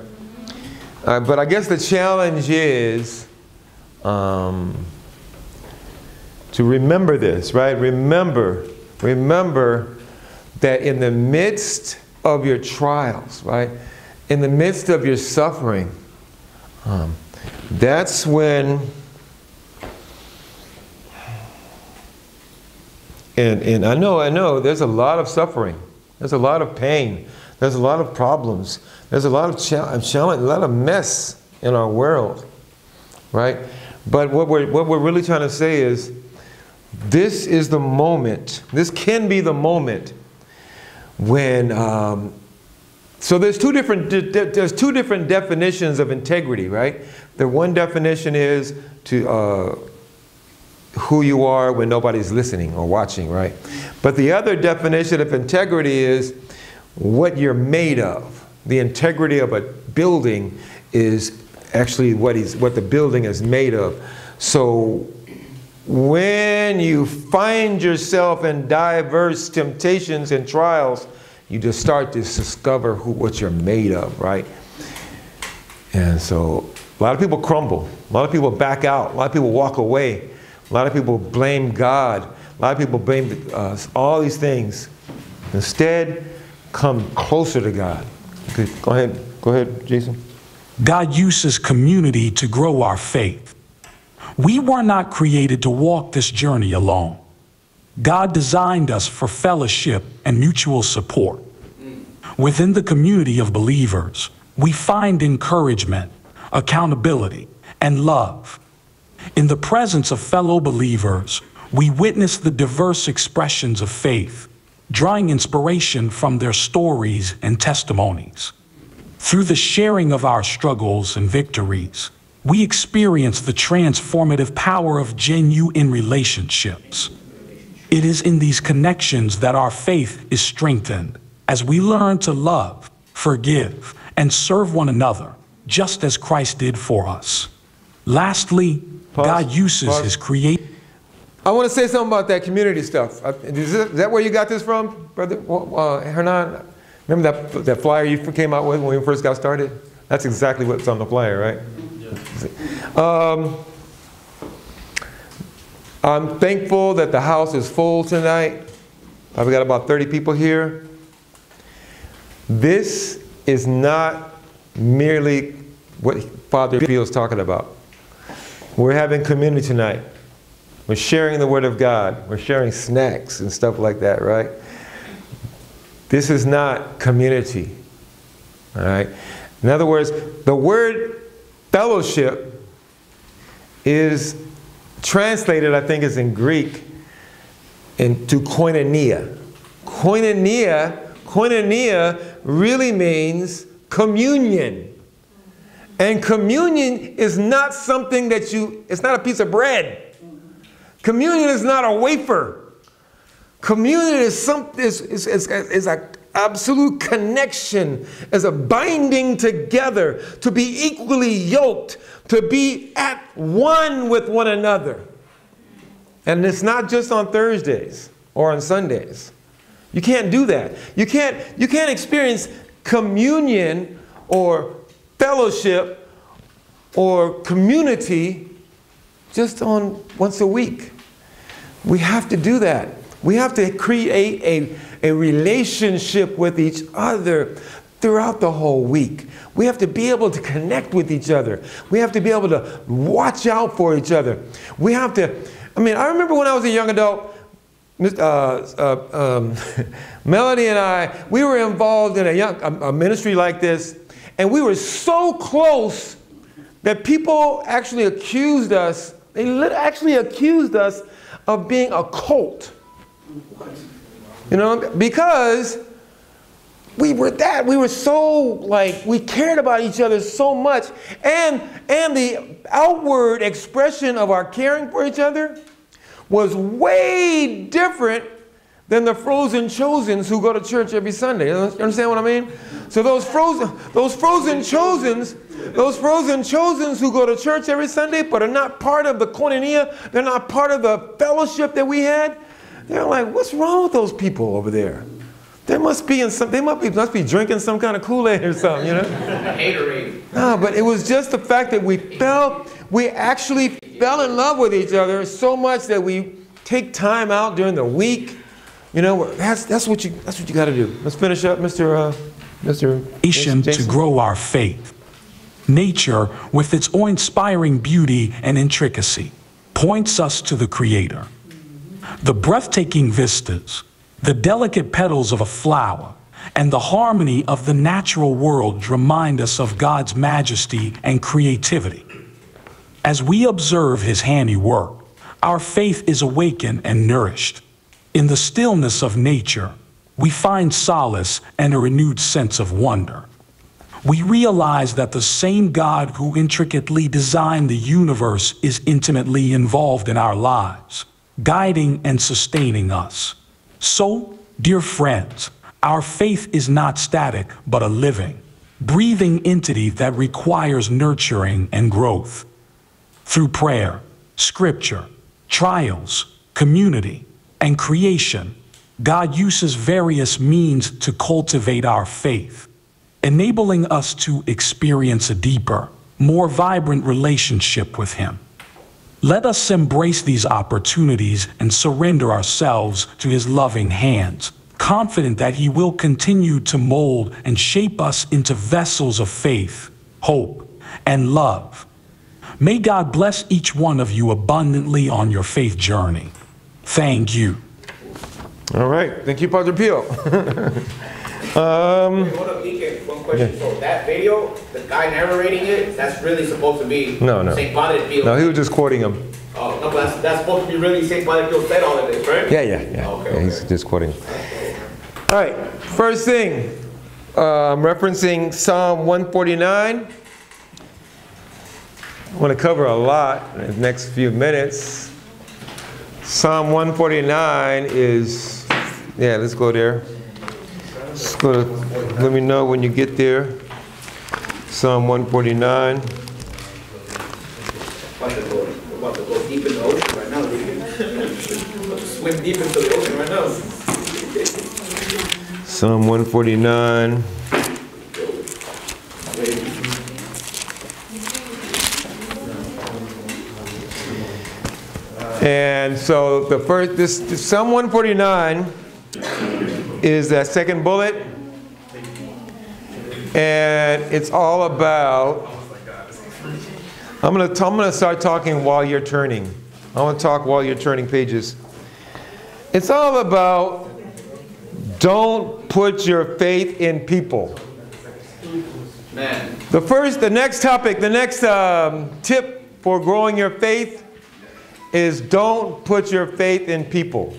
S4: Uh, but I guess the challenge is um, to remember this, right? Remember, remember that in the midst of your trials, right? In the midst of your suffering, um, that's when, and, and I know, I know, there's a lot of suffering. There's a lot of pain. There's a lot of problems. There's a lot of challenge, a lot of mess in our world, right? But what we're, what we're really trying to say is this is the moment, this can be the moment when um, so there's two different there's two different definitions of integrity, right? The one definition is to uh, who you are when nobody's listening or watching, right? But the other definition of integrity is what you're made of. The integrity of a building is actually what, he's, what the building is made of. So when you find yourself in diverse temptations and trials, you just start to discover who, what you're made of, right? And so a lot of people crumble. A lot of people back out. A lot of people walk away. A lot of people blame God. A lot of people blame uh, all these things. Instead, come closer to God. Okay, go ahead. Go ahead, Jason.
S7: God uses community to grow our faith. We were not created to walk this journey alone. God designed us for fellowship and mutual support. Within the community of believers, we find encouragement, accountability, and love. In the presence of fellow believers, we witness the diverse expressions of faith, drawing inspiration from their stories and testimonies. Through the sharing of our struggles and victories, we experience the transformative power of genuine relationships. It is in these connections that our faith is strengthened as we learn to love, forgive, and serve one another, just as Christ did for us. Lastly,
S4: Pause.
S7: God uses
S4: Pause.
S7: his creative.
S4: I want to say something about that community stuff. Is that where you got this from, Brother uh, Hernan? Remember that, that flyer you came out with when we first got started? That's exactly what's on the flyer, right? Um, I'm thankful that the house is full tonight. I've got about 30 people here. This is not merely what Father Bill is talking about. We're having community tonight. We're sharing the Word of God. We're sharing snacks and stuff like that, right? This is not community. All right? In other words, the word fellowship is translated, I think, is in Greek into koinonia. Koinonia, koinonia really means communion. And communion is not something that you, it's not a piece of bread. Communion is not a wafer. Communion is something, is, is, is, is an absolute connection, is a binding together, to be equally yoked, to be at one with one another. And it's not just on Thursdays or on Sundays. You can't do that. You can't, you can't experience communion or fellowship or community just on once a week. We have to do that. We have to create a, a relationship with each other throughout the whole week. We have to be able to connect with each other. We have to be able to watch out for each other. We have to, I mean, I remember when I was a young adult, uh, uh, um, Melody and I, we were involved in a, young, a, a ministry like this, and we were so close that people actually accused us, they actually accused us of being a cult. You know, because we were that we were so like we cared about each other so much and and the outward expression of our caring for each other was way different than the frozen chosens who go to church every Sunday. You understand what I mean? So those frozen those frozen chosens those frozen chosens who go to church every Sunday but are not part of the koinonia, they're not part of the fellowship that we had. They're like, what's wrong with those people over there? They must be in some. They must be must be drinking some kind of Kool Aid or something, you know.
S5: Haterade.
S4: No, but it was just the fact that we felt we actually fell in love with each other so much that we take time out during the week. You know, that's that's what you that's what you got to do. Let's finish up, Mr. Uh, Mr.
S7: Nation to grow our faith. Nature, with its awe-inspiring beauty and intricacy, points us to the Creator. The breathtaking vistas, the delicate petals of a flower, and the harmony of the natural world remind us of God's majesty and creativity. As we observe His handiwork, our faith is awakened and nourished. In the stillness of nature, we find solace and a renewed sense of wonder. We realize that the same God who intricately designed the universe is intimately involved in our lives, guiding and sustaining us. So, dear friends, our faith is not static, but a living, breathing entity that requires nurturing and growth. Through prayer, scripture, trials, community, and creation, God uses various means to cultivate our faith, enabling us to experience a deeper, more vibrant relationship with Him. Let us embrace these opportunities and surrender ourselves to His loving hands, confident that He will continue to mold and shape us into vessels of faith, hope, and love. May God bless each one of you abundantly on your faith journey. Thank you.
S4: All right, thank you, Padre Pio.
S5: Hold up, EK, one question. So that video, the guy narrating it, that's really supposed to be
S4: No, no.
S5: Saint Padre Pio.
S4: No, he was just quoting him.
S5: Oh, no, but that's, that's supposed to be really Saint Padre Pio said all of this, right?
S4: Yeah, yeah, yeah.
S5: Okay,
S4: yeah he's just quoting. All right, first thing, uh, I'm referencing Psalm 149. I want to cover a lot in the next few minutes. Psalm 149 is, yeah, let's go there. Let's go to, let me know when you get there. Psalm 149.
S5: About to go, we're about to go deep in the ocean right now. Swim deep into the ocean right now.
S4: Psalm 149. And so the first, this, this Psalm 149 is that second bullet. And it's all about, I'm gonna, I'm gonna start talking while you're turning. I wanna talk while you're turning pages. It's all about don't put your faith in people.
S5: Man,
S4: The first, the next topic, the next um, tip for growing your faith is don't put your faith in people.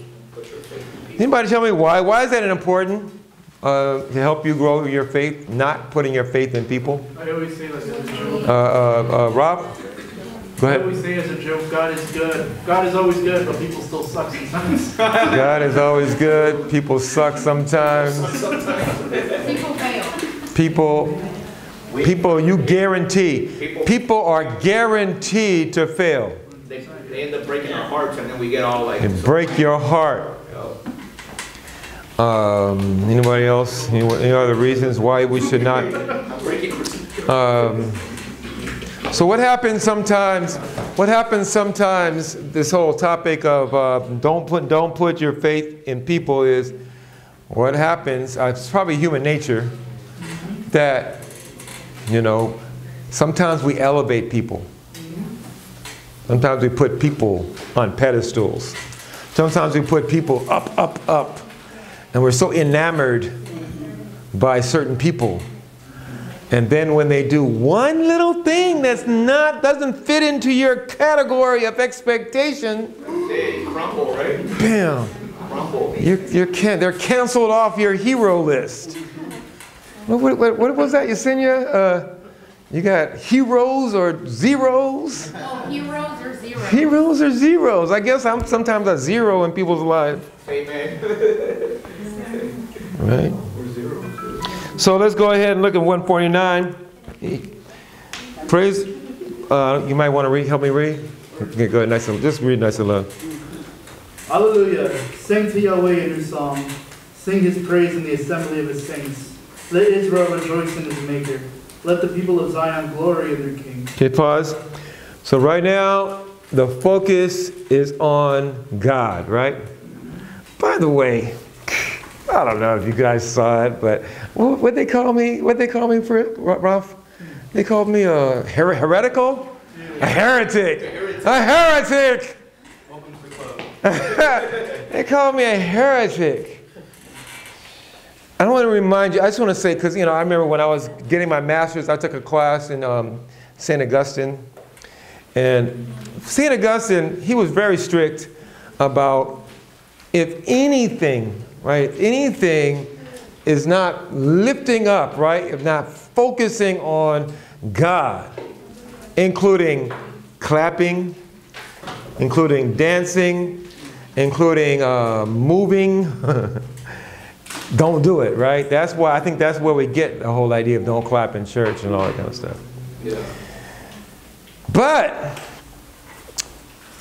S4: Anybody tell me why? Why is that important uh, to help you grow your faith? Not putting your faith in people.
S6: I always say like as a joke.
S4: Uh, uh, uh, Rob, go ahead.
S6: I always say as a joke, God is good. God is always good, but people still suck sometimes.
S4: God is always good. People suck sometimes.
S3: People fail.
S4: People, people, you guarantee. People are guaranteed to fail.
S5: They, end up breaking our hearts and then we get all like.
S4: break your heart. Um, anybody else? Any, any other reasons why we should not? Um, so what happens sometimes? What happens sometimes? This whole topic of uh, don't put don't put your faith in people is what happens. Uh, it's probably human nature that you know. Sometimes we elevate people. Sometimes we put people on pedestals. Sometimes we put people up, up, up. And we're so enamored by certain people. And then when they do one little thing that's not, doesn't fit into your category of expectation,
S5: They crumble, right?
S4: bam,
S5: Crumble.
S4: you're, you're can, they're canceled off your hero list. What, what, what, was that, Yesenia? Uh, you got heroes or zeros?
S3: Oh, heroes or zero?
S4: Heroes or zeros? I guess I'm sometimes a zero in people's lives.
S5: Amen.
S4: Right. So let's go ahead and look at 149. Praise. Uh, you might want to read. Help me read. Okay, go ahead. Nice and just read nice and loud.
S6: Hallelujah. Sing to Yahweh a new song. Sing his praise in the assembly of his saints. Let Israel rejoice in his maker. Let the people of Zion glory in their king.
S4: Okay, pause. So right now, the focus is on God, right? By the way, I don't know if you guys saw it, but what what they call me? What they call me for it, Ralph? They called me a her- heretical, a heretic, a heretic. they called me a heretic. I don't want to remind you, I just want to say, because, you know, I remember when I was getting my master's, I took a class in um, St. Augustine. And St. Augustine, he was very strict about if anything, right, anything is not lifting up, right, if not focusing on God, including clapping, including dancing, including uh, moving. don't do it, right? That's why I think that's where we get the whole idea of don't clap in church and all that kind of stuff.
S5: Yeah.
S4: But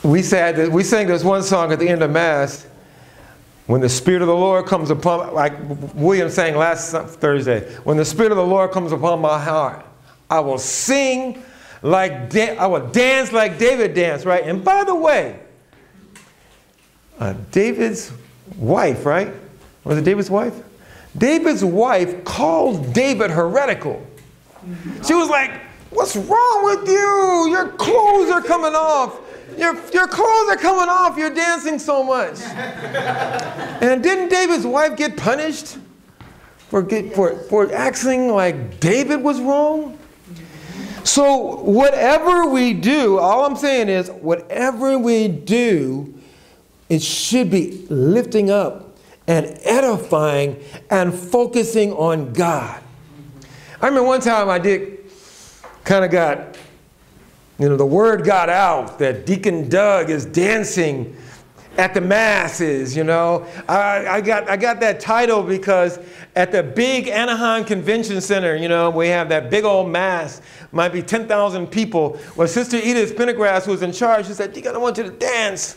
S4: we said that we sang this one song at the end of Mass. When the Spirit of the Lord comes upon, like William sang last Thursday, when the Spirit of the Lord comes upon my heart, I will sing like da- I will dance like David danced, right? And by the way, uh, David's wife, right? Was it David's wife? David's wife called David heretical. She was like, What's wrong with you? Your clothes are coming off. Your, your clothes are coming off. You're dancing so much. and didn't David's wife get punished for, get, for, for acting like David was wrong? So, whatever we do, all I'm saying is, whatever we do, it should be lifting up and edifying and focusing on God. I remember one time I did kind of got, you know, the word got out that Deacon Doug is dancing at the masses, you know. I, I, got, I got that title because at the big Anaheim Convention Center, you know, we have that big old mass, might be 10,000 people. Well, Sister Edith Pendergrass who was in charge. She said, Deacon, I want you to dance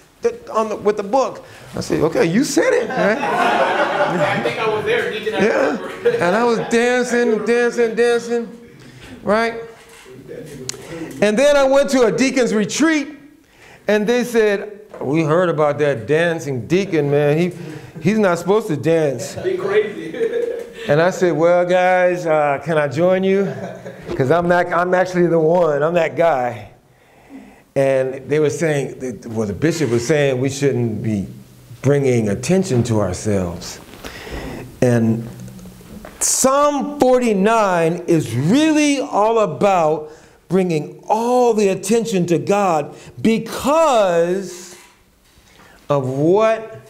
S4: on the, with the book. I said, okay, you said it, right?
S5: I think I was there. Deacon, I
S4: Yeah. And I was dancing, dancing, dancing, right? And then I went to a deacon's retreat, and they said, we heard about that dancing deacon, man. He, he's not supposed to dance.
S5: Be crazy.
S4: And I said, well, guys, uh, can I join you? Because I'm, not- I'm actually the one. I'm that guy. And they were saying, well, the bishop was saying we shouldn't be bringing attention to ourselves. And Psalm 49 is really all about bringing all the attention to God because of what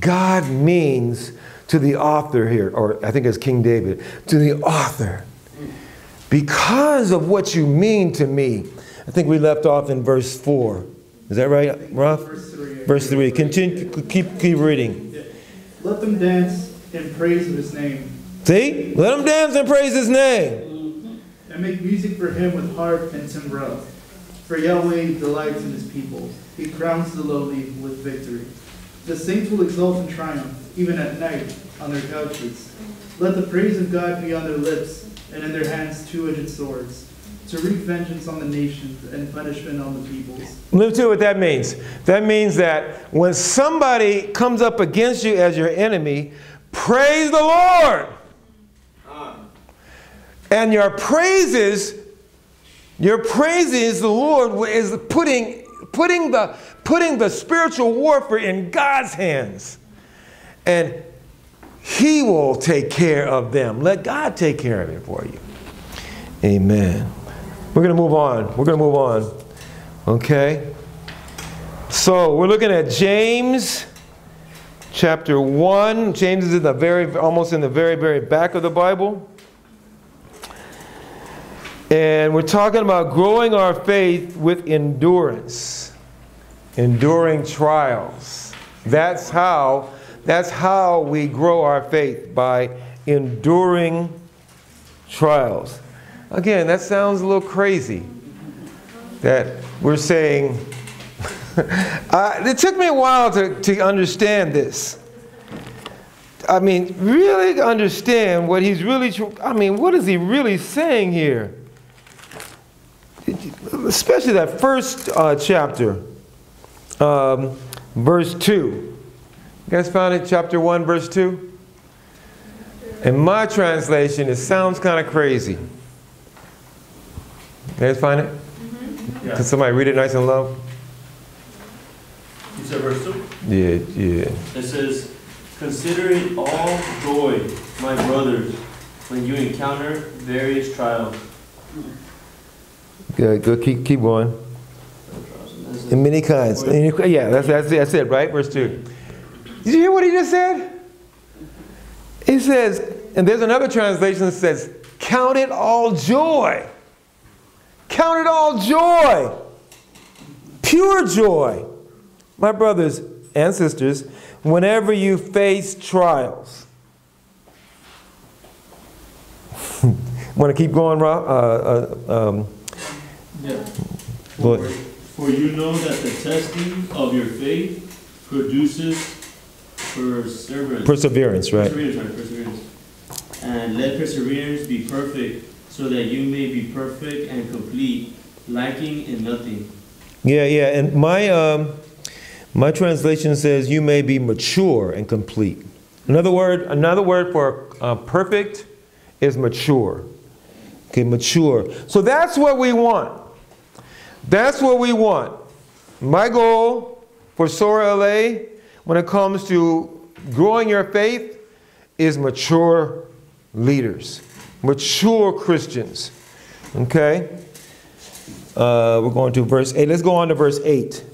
S4: God means to the author here, or I think it's King David, to the author. Because of what you mean to me. I think we left off in verse 4. Is that right, Roth?
S6: Verse 3.
S4: Verse 3. Continue, keep, keep reading.
S6: Let them dance in praise of his name,
S4: See? Let them dance and praise his name.
S6: and make music for him with harp and timbrel. For Yahweh delights in his people. He crowns the lowly with victory. The saints will exult in triumph, even at night, on their couches. Let the praise of God be on their lips, and in their hands two-edged swords, to wreak vengeance on the nations and punishment on the peoples.
S4: Let to what that means. That means that when somebody comes up against you as your enemy, praise the Lord. And your praises, your praises, the Lord is putting, putting, the, putting the spiritual warfare in God's hands. And He will take care of them. Let God take care of it for you. Amen. We're going to move on. We're going to move on. Okay? So we're looking at James chapter 1. James is in the very, almost in the very, very back of the Bible. And we're talking about growing our faith with endurance, enduring trials. That's how, that's how we grow our faith by enduring trials. Again, that sounds a little crazy that we're saying. uh, it took me a while to, to understand this. I mean, really understand what he's really, I mean, what is he really saying here? Especially that first uh, chapter, um, verse 2. You guys found it, chapter 1, verse 2? In my translation, it sounds kind of crazy. You guys find it? Mm-hmm. Can somebody read it nice and low?
S8: You said verse 2?
S4: Yeah, yeah.
S8: It says, Consider it all joy, my brothers, when you encounter various trials.
S4: Good, good. Keep, keep going. In many kinds. Yeah, that's, that's, that's it, right? Verse 2. Did you hear what he just said? He says, and there's another translation that says, Count it all joy. Count it all joy. Pure joy. My brothers and sisters, whenever you face trials. Want to keep going, Rob? Uh, uh, um,
S8: Yeah.
S4: Lord.
S8: For you know that the testing of your faith produces perseverance.
S4: Perseverance, right?
S8: Perseverance, right, perseverance. And let perseverance be perfect, so that you may be perfect and complete, lacking in nothing.
S4: Yeah, yeah, and my, um, my translation says you may be mature and complete. Another word, another word for uh, perfect is mature. Okay, mature. So that's what we want. That's what we want. My goal for Sower LA when it comes to growing your faith is mature leaders, mature Christians. Okay? Uh, we're going to verse 8. Let's go on to verse 8.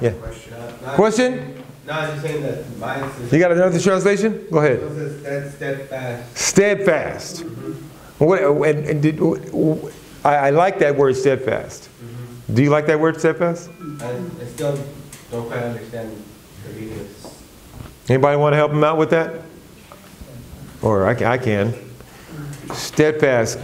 S4: Yeah. Question?
S2: No, I'm just saying that mine says.
S4: You got another translation? Go ahead.
S2: It says stead- steadfast.
S4: Steadfast. Mm-hmm. What, uh, and, and did, I, I like that word steadfast. Mm-hmm. Do you like that word steadfast?
S2: I, I still don't quite understand the reading of.
S4: Anybody want to help him out with that? Or I can. I can. Steadfast.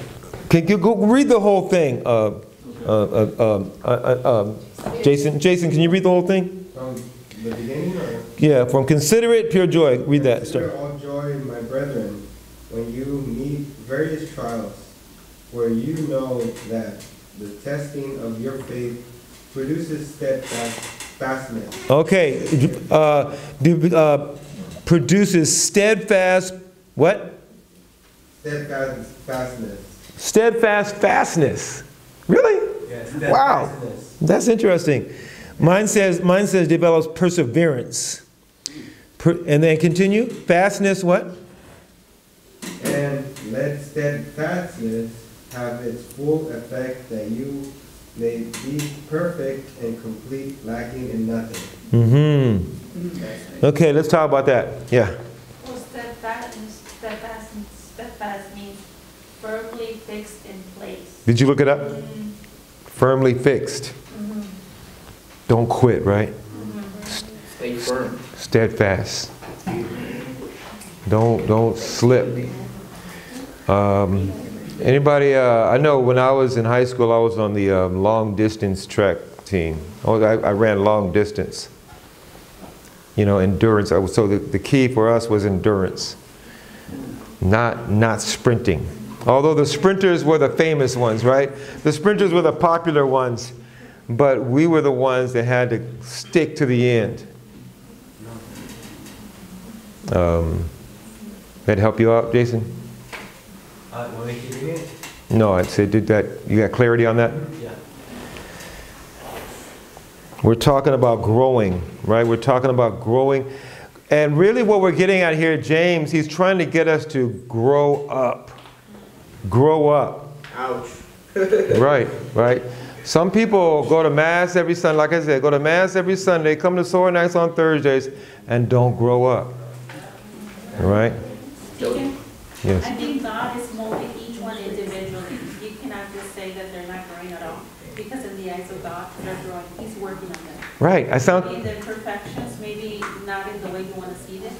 S4: Can you go read the whole thing? Uh, uh, uh, um, uh, uh, um, Jason, Jason, can you read the whole thing?
S2: From the beginning or?
S4: Yeah, from considerate pure joy. Read that.
S2: Consider
S4: Start.
S2: all joy, my brethren, when you meet various trials, where you know that the testing of your faith produces steadfastness.
S4: Okay. Uh, uh, produces steadfast. What?
S2: Steadfastness.
S4: Steadfast fastness. Really?
S2: Yes.
S4: Wow.
S2: steadfastness.
S4: That's interesting. Mine says, mine says develops perseverance. Per, and then continue. Fastness, what?
S2: And let steadfastness have its full effect that you may be perfect and complete, lacking in nothing.
S4: Mm-hmm. Okay, let's talk about that. Yeah.
S9: Well, steadfast, steadfast, steadfast means firmly fixed in place.
S4: Did you look it up? Firmly fixed. Don't quit, right?
S5: Stay firm.
S4: Steadfast. Don't don't slip. Um, anybody? Uh, I know when I was in high school, I was on the um, long distance track team. I, I, I ran long distance. You know, endurance. I was- So the, the key for us was endurance, not not sprinting. Although the sprinters were the famous ones, right? The sprinters were the popular ones, but we were the ones that had to stick to the end. Um, that help you out, Jason?
S2: Uh, want me to keep reading?
S4: No, I said, did that, you got clarity on that?
S2: Yeah.
S4: We're talking about growing, right? We're talking about growing. And really what we're getting at here, James, he's trying to get us to grow up. Grow up.
S5: Ouch.
S4: Right, right. Some people go to Mass every Sunday, like I said, go to Mass every Sunday, come to Sower Nights on Thursdays, and don't grow up. Right?
S9: Deacon,
S4: Yes.
S9: I think God is molding each one individually. You cannot just say that they're not growing at all, because in the eyes of God, they're growing. He's working on them.
S4: Right. I sound,
S9: Maybe their perfections, the way you want to see them,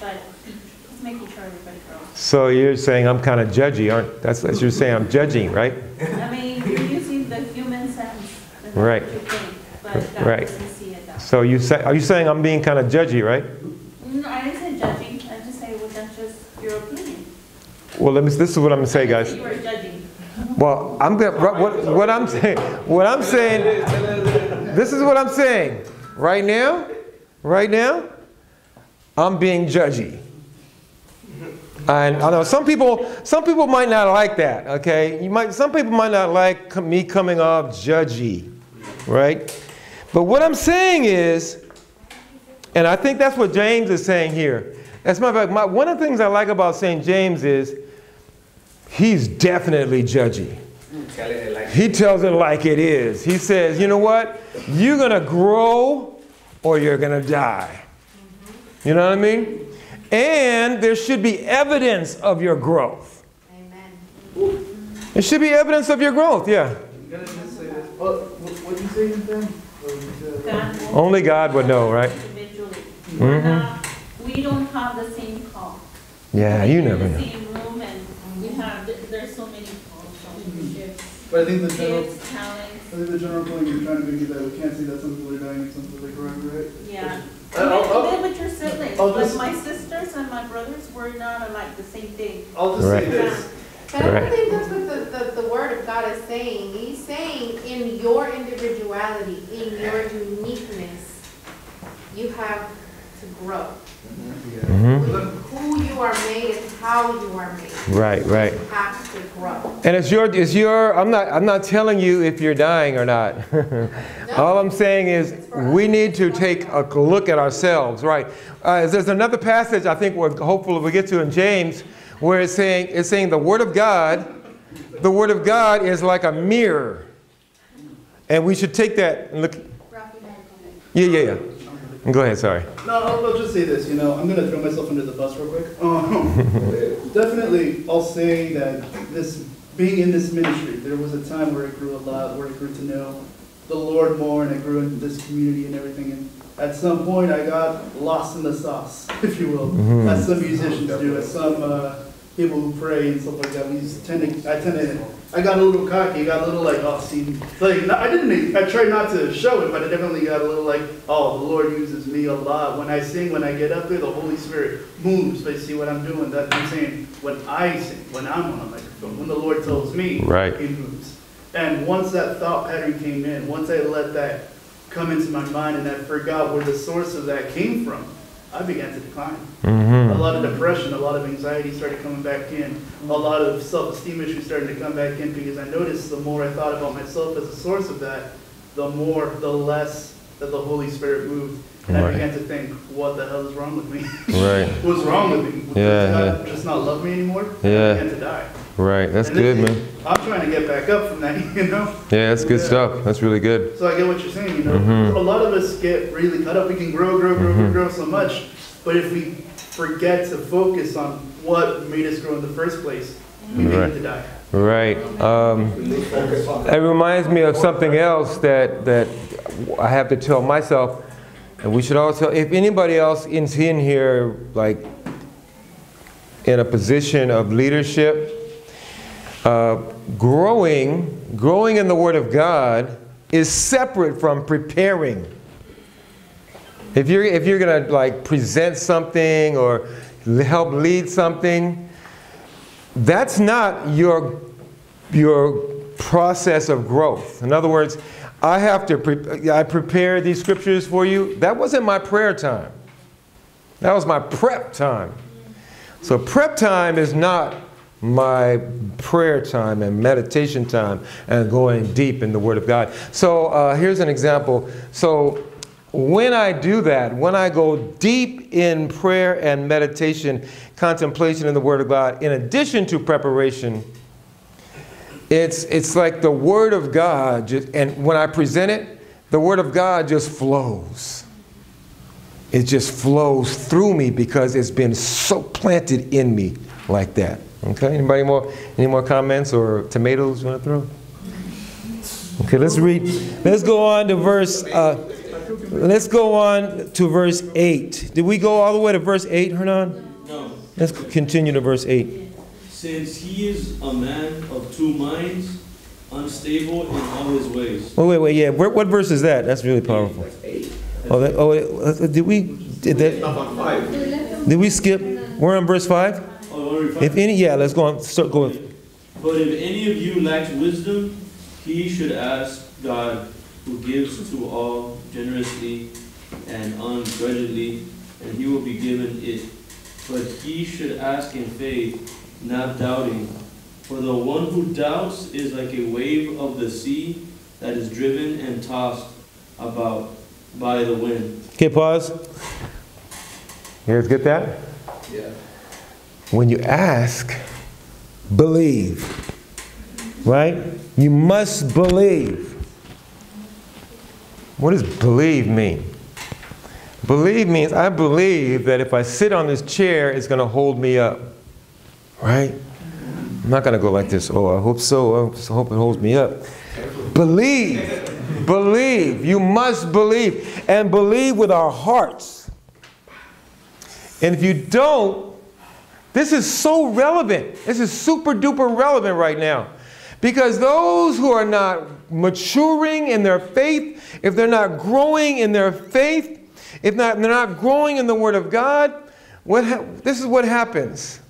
S9: but he's making sure everybody grows.
S4: so you're saying I'm kind of judgy, aren't, that's, that's you're saying I'm judging, right?
S9: I mean, you're using the human sense,
S4: Right.
S9: what think, but
S4: Right.
S9: doesn't see it that way.
S4: So you say, are you saying I'm being kind of judgy, right?
S9: No, I didn't say judging, I just say, well, that's just your opinion.
S4: Well, let me, this is what I'm gonna say, guys.
S9: You are judging.
S4: Well, I'm gonna, what, what I'm saying, what I'm saying, this is what I'm saying. Right now, right now, I'm being judgy. And I know some people, some people might not like that, okay? You might, some people might not like me coming off judgy, right? But what I'm saying is, and I think that's what James is saying here. As a matter of fact, my, one of the things I like about St. James is he's definitely judgy. He tells it like it is. He says, you know what? You're going to grow or you're going to die. You know what I mean? And there should be evidence of your growth.
S9: Amen.
S4: It should be evidence of your growth, yeah.
S6: You gotta just say this. What, what you say then? What you said?
S9: God will
S4: Only God would know, right?
S9: individually. We're
S4: Mhm.
S9: not, we don't have the same call.
S4: Yeah, you never
S9: We're in
S4: know.
S9: the same room and we have, there's so many calls, so many
S6: But I think the general,
S9: gifts, talents.
S6: I think the general point you're trying to make is that we can't say that some people are dying and some people are growing, right?
S9: Yeah.
S6: I'll- I'll-
S9: Live with your siblings,
S6: I'll
S9: like
S6: just-
S9: my sisters and my brothers, we're not like the same thing.
S6: I'll just say
S4: Right.
S6: this,
S3: But I don't think that's what the, the, the word of God is saying. He's saying in your individuality, in your uniqueness, you have to grow.
S4: Mhm.
S3: Who you are made and how you are made.
S4: Right, right.
S3: You have to grow.
S4: And it's your, it's your, I'm not, I'm not telling you if you're dying or not. All I'm saying is, we need to take a look at ourselves, right? Uh, there's another passage I think we're hopeful we get to in James, where it's saying, it's saying the Word of God, the Word of God is like a mirror. And we should take that and look. Yeah, yeah, yeah. Go ahead, sorry.
S6: no, I'll, I'll just say this, you know, I'm gonna throw myself under the bus real quick. Um, Definitely, I'll say that this, being in this ministry, there was a time where I grew a lot, where I grew to know the Lord more, and I grew in this community and everything, and at some point, I got lost in the sauce, if you will,
S4: Mhm.
S6: as some musicians do, as some, uh, people who pray and stuff like that, we to tend to, I I got a little cocky, I got a little like, oh, see, like, I didn't, I tried not to show it, but I definitely got a little like, oh, the Lord uses me a lot. When I sing, when I get up there, the Holy Spirit moves, they see what I'm doing, that I'm saying, when I sing, when I'm on a microphone, when the Lord tells me,
S4: Right.
S6: He moves. And once that thought pattern came in, once I let that come into my mind and I forgot where the source of that came from, I began to decline. A
S4: Mm-hmm.
S6: lot of depression, a lot of anxiety started coming back in. A lot of self-esteem issues started to come back in because I noticed the more I thought about myself as a source of that, the more, the less that the Holy Spirit moved. And I began to think, what the hell is wrong with me?
S4: Right,
S6: What's wrong with me? Does
S4: Yeah,
S6: God just not love me anymore?
S4: Yeah.
S6: I began to die.
S4: Right. That's
S6: And
S4: good, man.
S6: I'm trying to get back up from that, you know?
S4: Yeah, that's good
S6: Yeah.
S4: stuff. That's really good.
S6: So I get what you're saying, you know.
S4: Mhm.
S6: A lot of us get really cut up. We can grow, grow, grow,
S4: Mhm.
S6: grow so much, but if we forget to focus on what made us grow in the first place, we
S4: Right.
S6: begin to die.
S4: Right. Um, it reminds me of something else that, that I have to tell myself, and we should all tell, if anybody else is in here, like, in a position of leadership, uh, growing, growing in the Word of God is separate from preparing. If you're, if you're gonna like present something or help lead something, that's not your, your process of growth. In other words, I have to, pre- I prepare these scriptures for you. That wasn't my prayer time. That was my prep time. So prep time is not my prayer time and meditation time and going deep in the Word of God. So uh, here's an example. So when I do that, when I go deep in prayer and meditation, contemplation in the Word of God, in addition to preparation, it's, it's like the Word of God, just, and when I present it, the Word of God just flows. It just flows through me because it's been so planted in me like that. Okay, anybody more, any more comments or tomatoes you want to throw? Okay, let's read, let's go on to verse, uh, let's go on to verse 8. Did we go all the way to verse 8, Hernan?
S8: No,
S4: Let's continue to verse 8.
S8: since he is a man of two minds, unstable in all his ways.
S4: Oh, wait, wait, yeah, where, what verse is that? That's really powerful. Oh, that, oh, wait, did we, did that,
S5: Up on five.
S4: did we skip? We're on verse 5?
S8: You wanna read five?
S4: If any, yeah, let's go on, start going.
S8: But if any of you lacks wisdom, he should ask God, who gives to all generously and ungrudgingly, and he will be given it. But he should ask in faith, not doubting. For the one who doubts is like a wave of the sea that is driven and tossed about by the wind.
S4: Okay, pause. You guys get that?
S5: Yeah.
S4: When you ask, believe. Right? You must believe. What does believe mean? Believe means I believe that if I sit on this chair, it's going to hold me up. Right? I'm not going to go like this. Oh, I hope so. I hope it holds me up. Believe. Believe. You must believe. And believe with our hearts. And if you don't, this is so relevant. This is super duper relevant right now. Because those who are not maturing in their faith, if they're not growing in their faith, if not, they're not growing in the Word of God, what ha- this is what happens.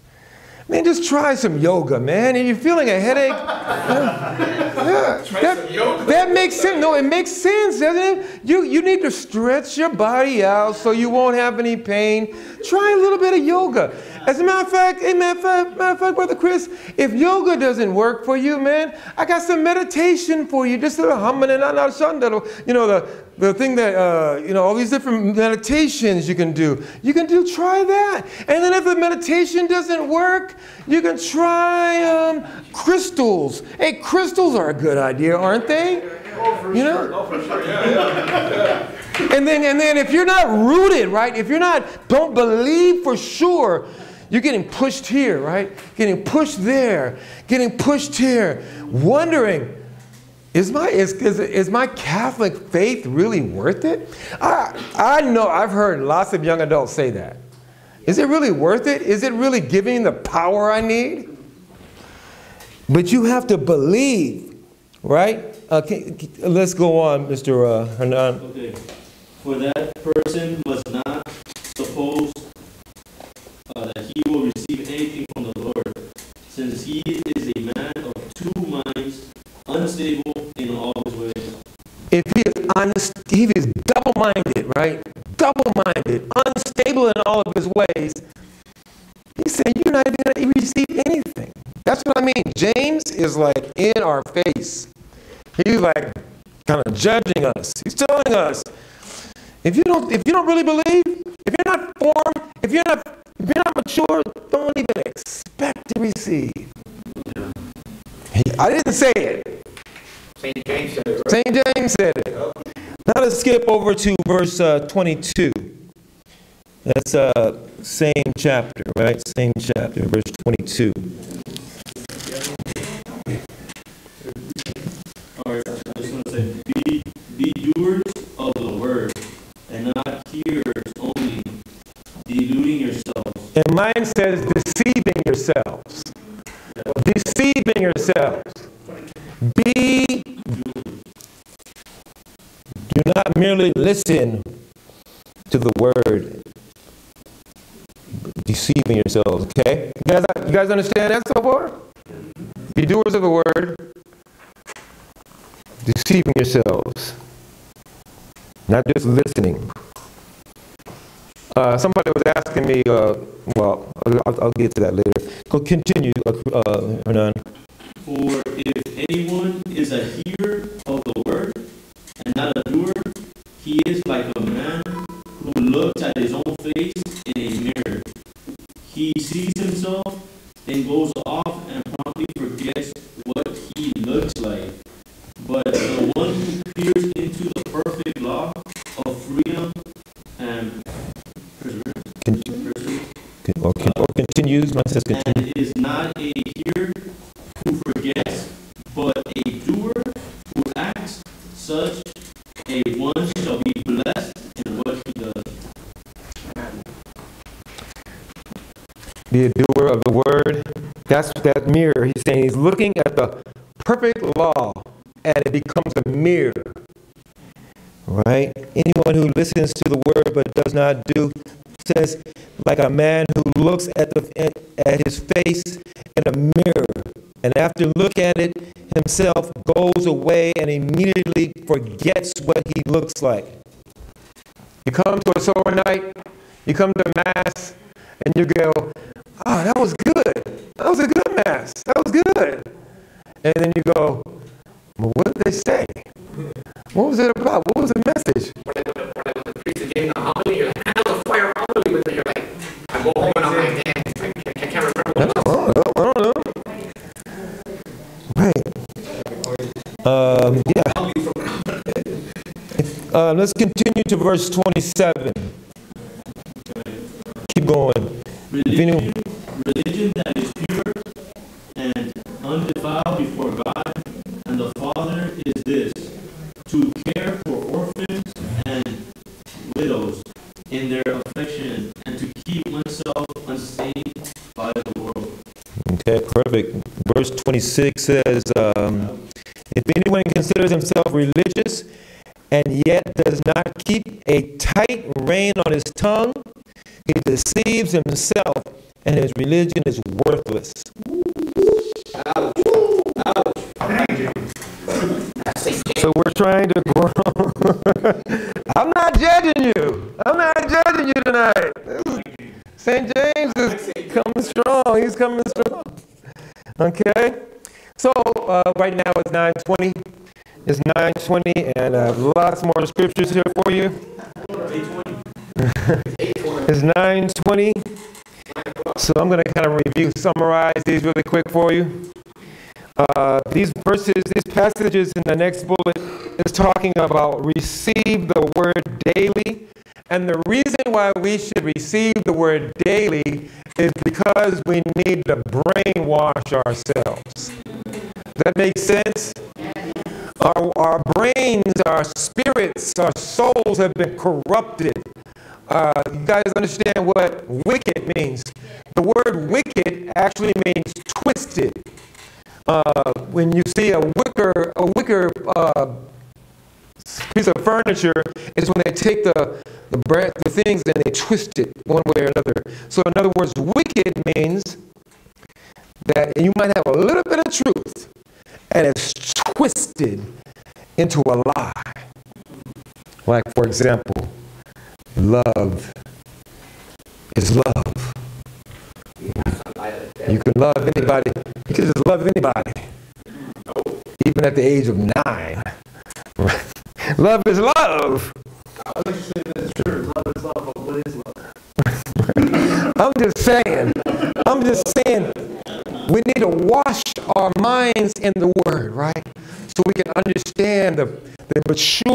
S4: Man, just try some yoga, man. If you're feeling a headache, yeah, that, that makes sense. No, it makes sense, doesn't it? You, you need to stretch your body out so you won't have any pain. Try a little bit of yoga. As a matter of fact, hey, of fact, matter of fact, Brother Chris, if yoga doesn't work for you, man, I got some meditation for you. Just a little humming and not. You know, the, the thing that, uh, you know, all these different meditations you can do. You can do, try that. And then if the meditation doesn't work, you can try um, crystals. Hey, crystals are a good idea, aren't they? You know? And then, and then if you're not rooted, right? If you're not, don't believe for sure, you're getting pushed here, right? Getting pushed there, getting pushed here, wondering, is my, is, is, is my Catholic faith really worth it? I, I know, I've heard lots of young adults say that. Is it really worth it? Is it really giving the power I need? But you have to believe, right? Uh, can- can- let's go on, Mr. Uh, Hernan.
S8: Okay. For that person must not suppose uh, that he will receive anything from the Lord, since he is a man of two minds, unstable in all his ways.
S4: if he is he is double-minded, right? Double-minded, unstable in all of his ways, he said, you're not even going to receive anything. That's what I mean. James is like in our face. He's like kind of judging us. He's telling us, if you don't, if you don't really believe, if you're not formed, if you're not, if you're not mature, don't even expect to receive. He- I didn't say it.
S5: St. James said it, right?
S4: St. James said it. Now let's skip over to verse uh, 22. That's uh, same chapter, right? Same chapter, verse 22.
S8: All right, I just want to say, be, be doers of the word, and not hearers only, deluding yourselves.
S4: And mine says deceiving yourselves. Deceiving yourselves. Be, do not merely listen to the word, deceiving yourselves, okay? You guys, you guys understand that so far? Be doers of the word, deceiving yourselves, not just listening. Uh, somebody was asking me, uh, well, I'll, I'll get to that later. Go continue, uh, uh, Hernan.
S8: For if anyone is a hearer of the word, and not a he is like a man who looks at his own face in a mirror. He sees himself, then goes off and promptly forgets what he looks like. But the one who peers into the perfect law of freedom and perseverance,
S4: Con-
S8: perseverance,
S4: or, con- or continues, says continue.
S8: and is not a hearer Be
S4: a doer of the word. That's that mirror. He's saying he's looking at the perfect law, and it becomes a mirror. Right? Anyone who listens to the word but does not do says like a man who looks at the at, his face in a mirror, and after look at it himself goes away and immediately forgets what he looks like. You come to a Sower night, you come to mass, and you go, that was good. That was a good mass. That was good. And then you go, well, what did they say? What was it about? What was the message?
S5: I I can't, remember.
S4: I don't know. Right. Um, yeah. Uh, let's continue to verse 27. Keep going. If any-
S8: Religion, that is pure and undefiled before God and the Father is this, to care for orphans and widows in their affliction and to keep oneself unstained by the world.
S4: Okay, perfect. verse 26 says, um, If anyone considers himself religious and yet does not keep a tight rein on his tongue, he deceives himself and his religion is worthless. So we're trying to grow. I'm not judging you. I'm not judging you tonight. St. James is coming strong. He's coming strong. Okay? So uh, right now it's 920. It's 920 and I have lots more scriptures here for you. it's 920. So I'm going to kind of review, summarize these really quick for you. Uh, these verses, these passages in the next bullet is talking about receive the word daily. And the reason why we should receive the word daily is because we need to brainwash ourselves. That makes sense? Our, our brains, our spirits, our souls have been corrupted. Uh, you guys understand what wicked means? The word wicked actually means twisted. Uh, when you see a wicker, a wicker uh, piece of furniture, is when they take the the, the things and they twist it one way or another. So, in other words, wicked means that you might have a little bit of truth, and it's twisted into a lie. Like, for example, love is love. You can love anybody. You can just love anybody. Even at the age of nine. love is love. I'm just saying. I'm just saying. We need to wash our minds in the Word, right? So we can understand the, the mature,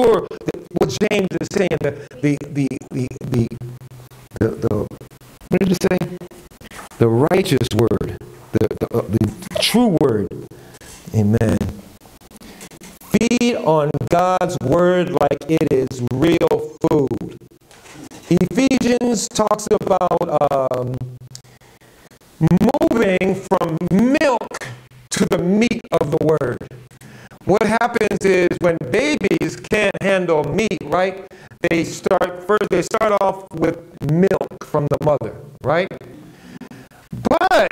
S4: righteous Word, the, the, uh, the true Word. Amen. Feed on God's Word like it is real food. Ephesians talks about um, moving from milk to the meat of the word. What happens is when babies can't handle meat, right? They start first. They start off with milk from the mother, right? But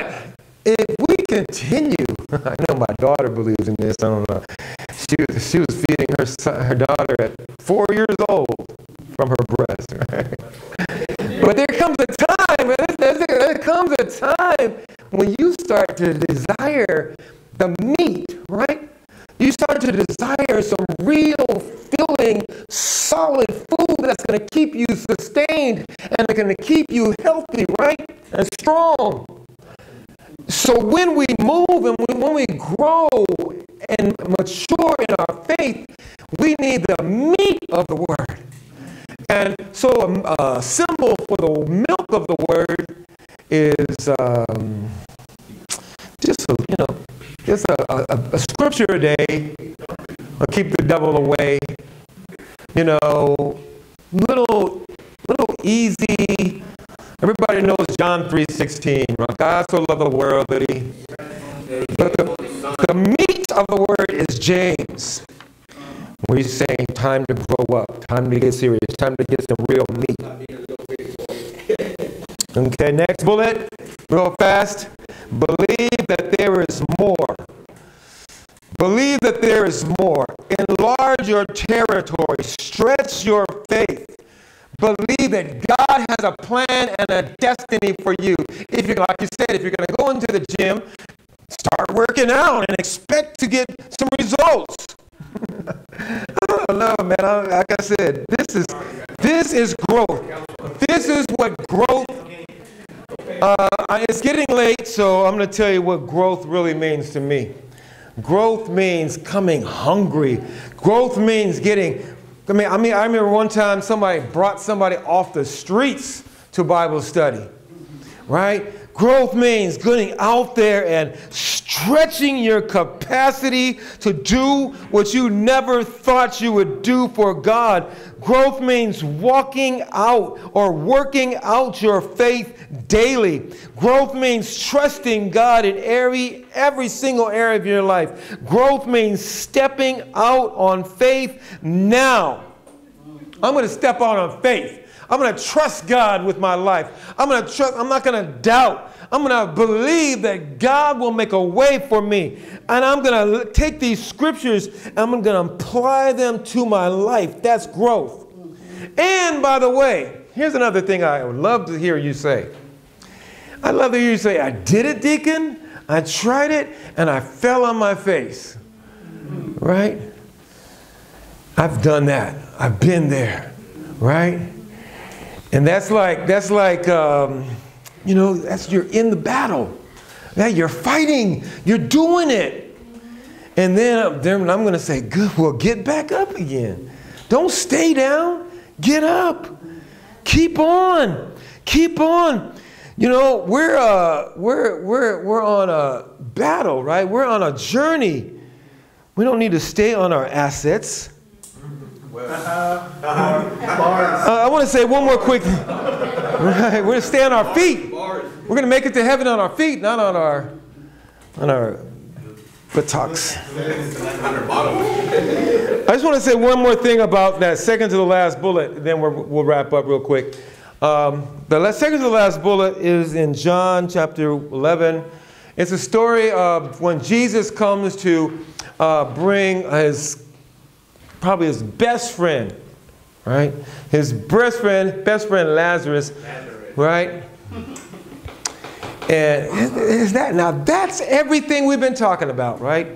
S4: if we continue, I know my daughter believes in this. I don't know. She, she was feeding her son, her daughter at four years old from her breast. But there comes a time, there comes a time when you start to desire the meat, right? You start to desire some real, filling, solid food that's going to keep you sustained and going to keep you healthy, right? And strong. So when we move and when we grow and mature in our faith, we need the meat of the word. And so a, a symbol for the milk of the word is um, just a, you know, just a, a, a scripture a day. Or keep the devil away. You know, little, little easy. Everybody knows John 3.16. God so loved the world that he. But the, the meat of the word is James. We're saying time to grow up, time to get serious, time to get some real meat. Okay, next bullet, real fast. Believe that there is more. Believe that there is more. Enlarge your territory. Stretch your faith. Believe that God has a plan and a destiny for you. If you, like you said, if you're going to go into the gym, start working out and expect to get some results. I don't man. I, like I said, this is this is growth. This is what growth. Uh, it's getting late, so I'm going to tell you what growth really means to me. Growth means coming hungry. Growth means getting. I mean, I mean, I remember one time somebody brought somebody off the streets to Bible study, right? Growth means getting out there and stretching your capacity to do what you never thought you would do for God. Growth means walking out or working out your faith daily. Growth means trusting God in every, every single area of your life. Growth means stepping out on faith now. I'm going to step out on faith. I'm going to trust God with my life. I'm going to trust, I'm not going to doubt. I'm going to believe that God will make a way for me. And I'm going to take these scriptures and I'm going to apply them to my life. That's growth. And by the way, here's another thing I would love to hear you say. I'd love to hear you say, I did it, deacon. I tried it and I fell on my face. Right? I've done that. I've been there. Right? And that's like, that's like, um, you know, that's you're in the battle. Yeah, you're fighting. You're doing it. And then, then I'm going to say, good, well, get back up again. Don't stay down. Get up. Keep on. Keep on. You know, we're, uh, we're, we're, we're on a battle, right? We're on a journey. We don't need to stay on our assets. Uh, I want to say one more quick. right, we're to stay on our feet. We're going to make it to heaven on our feet, not on our on our buttocks. I just want to say one more thing about that second to the last bullet, then we will wrap up real quick. Um, the second to the last bullet is in John chapter 11. It's a story of when Jesus comes to uh, bring his probably his best friend, right? His best friend, best friend Lazarus, Lazarus. right? And is that now that's everything we've been talking about, right?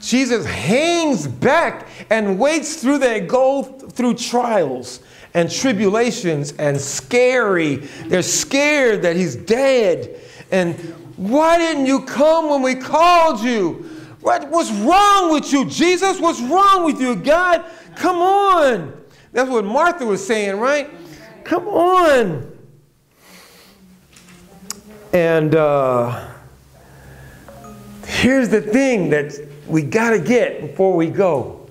S4: Jesus hangs back and waits through they go through trials and tribulations and scary. They're scared that he's dead. And why didn't you come when we called you? What, what's wrong with you, Jesus? What's wrong with you, God? Come on. That's what Martha was saying, right? Come on. And uh, here's the thing that we got to get before we go.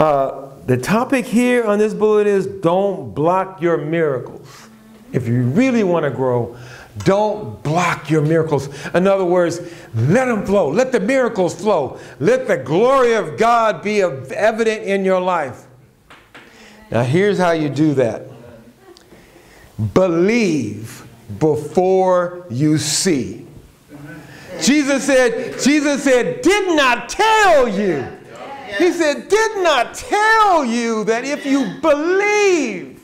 S4: Uh, the topic here on this bullet is don't block your miracles. If you really want to grow, don't block your miracles. In other words, let them flow. Let the miracles flow. Let the glory of God be evident in your life. Now, here's how you do that believe before you see. Jesus said, Jesus said, did not tell you. He said, did not tell you that if you believe,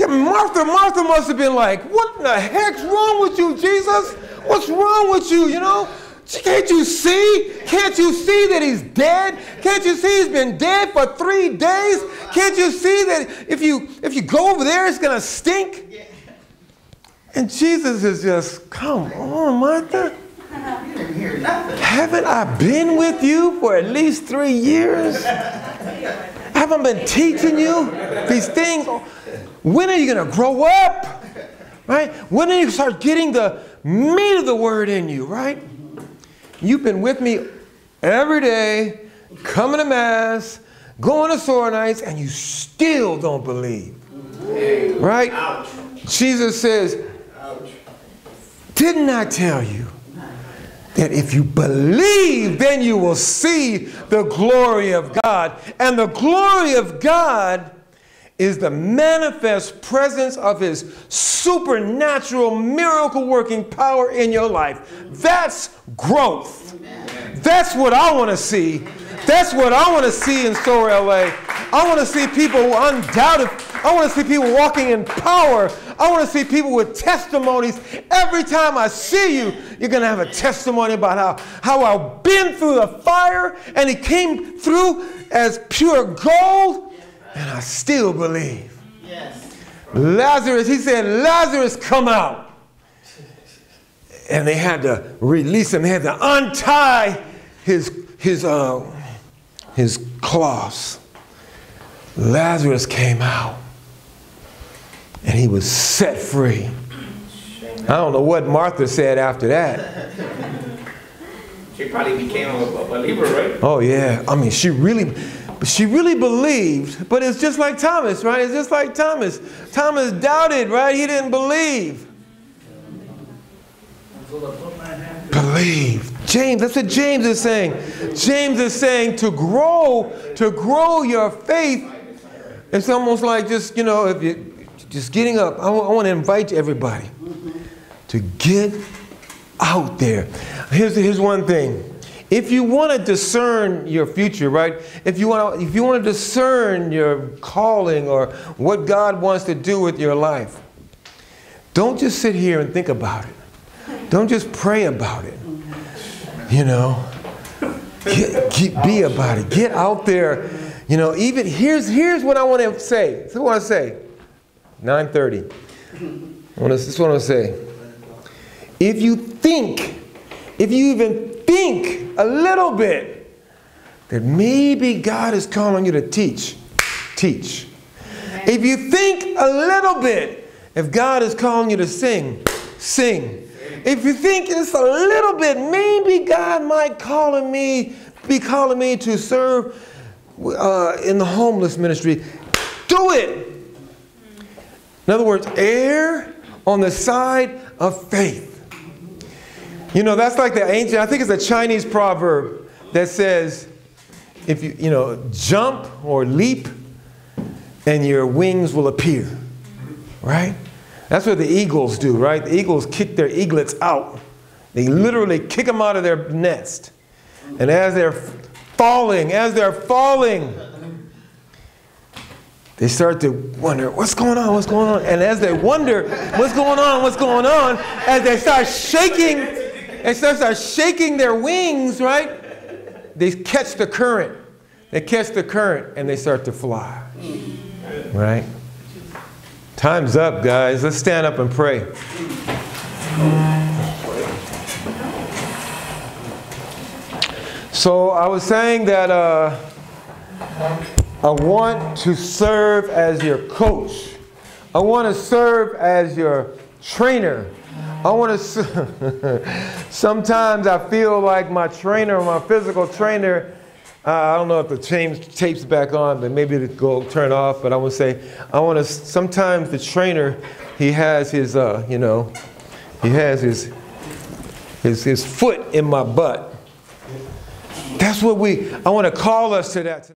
S4: Martha, Martha must have been like, what the heck's wrong with you, Jesus? What's wrong with you, you know? Can't you see? Can't you see that he's dead? Can't you see he's been dead for three days? Can't you see that if you if you go over there, it's gonna stink? And Jesus is just, come on, Martha. Haven't I been with you for at least three years? Haven't been teaching you these things? When are you going to grow up? Right? When are you start getting the meat of the word in you, right? You've been with me every day, coming to Mass, going to Sower nights, and you still don't believe. Right? Ouch. Jesus says, Ouch. Didn't I tell you that if you believe, then you will see the glory of God? And the glory of God is the manifest presence of his supernatural miracle working power in your life. That's growth. That's what I want to see. That's what I want to see in Sower LA. I want to see people undoubted. I want to see people walking in power. I want to see people with testimonies. Every time I see you, you're going to have a testimony about how, how I've been through the fire and he came through as pure gold and I still believe. Yes. Lazarus, he said, Lazarus, come out. And they had to release him. They had to untie his, his, uh, his cloths. Lazarus came out. And he was set free. I don't know what Martha said after that.
S5: She probably became a believer, right?
S4: Oh, yeah. I mean, she really she really believed, but it's just like Thomas, right? It's just like Thomas. Thomas doubted, right? He didn't believe. Believe. James, that's what James is saying. James is saying to grow, to grow your faith. It's almost like just, you know, if you just getting up. I want to invite everybody to get out there. Here's, here's one thing. If you want to discern your future, right? If you want to, if you want to discern your calling or what God wants to do with your life, don't just sit here and think about it. Don't just pray about it. You know, get, get, be about it. Get out there. You know, even here's here's what I want to say. This is what I want to say. 9:30. I want to, this is what I want to say. If you think, if you even think a little bit that maybe God is calling you to teach, teach. If you think a little bit, if God is calling you to sing, sing. If you think just a little bit, maybe God might calling me, be calling me to serve uh, in the homeless ministry, do it. In other words, err on the side of faith. You know, that's like the ancient, I think it's a Chinese proverb that says, if you, you know, jump or leap and your wings will appear. Right? That's what the eagles do, right? The eagles kick their eaglets out. They literally kick them out of their nest. And as they're falling, as they're falling, they start to wonder, what's going on, what's going on? And as they wonder, what's going on, what's going on, as they start shaking, and so start shaking their wings, right? They catch the current. They catch the current and they start to fly. Right? Time's up, guys. Let's stand up and pray. So I was saying that uh, I want to serve as your coach. I want to serve as your trainer. I want to. Sometimes I feel like my trainer, my physical trainer. Uh, I don't know if the tape's, tape's back on, but maybe it go turn off. But I want to say, I want to. Sometimes the trainer, he has his, uh, you know, he has his, his, his foot in my butt. That's what we. I want to call us to that.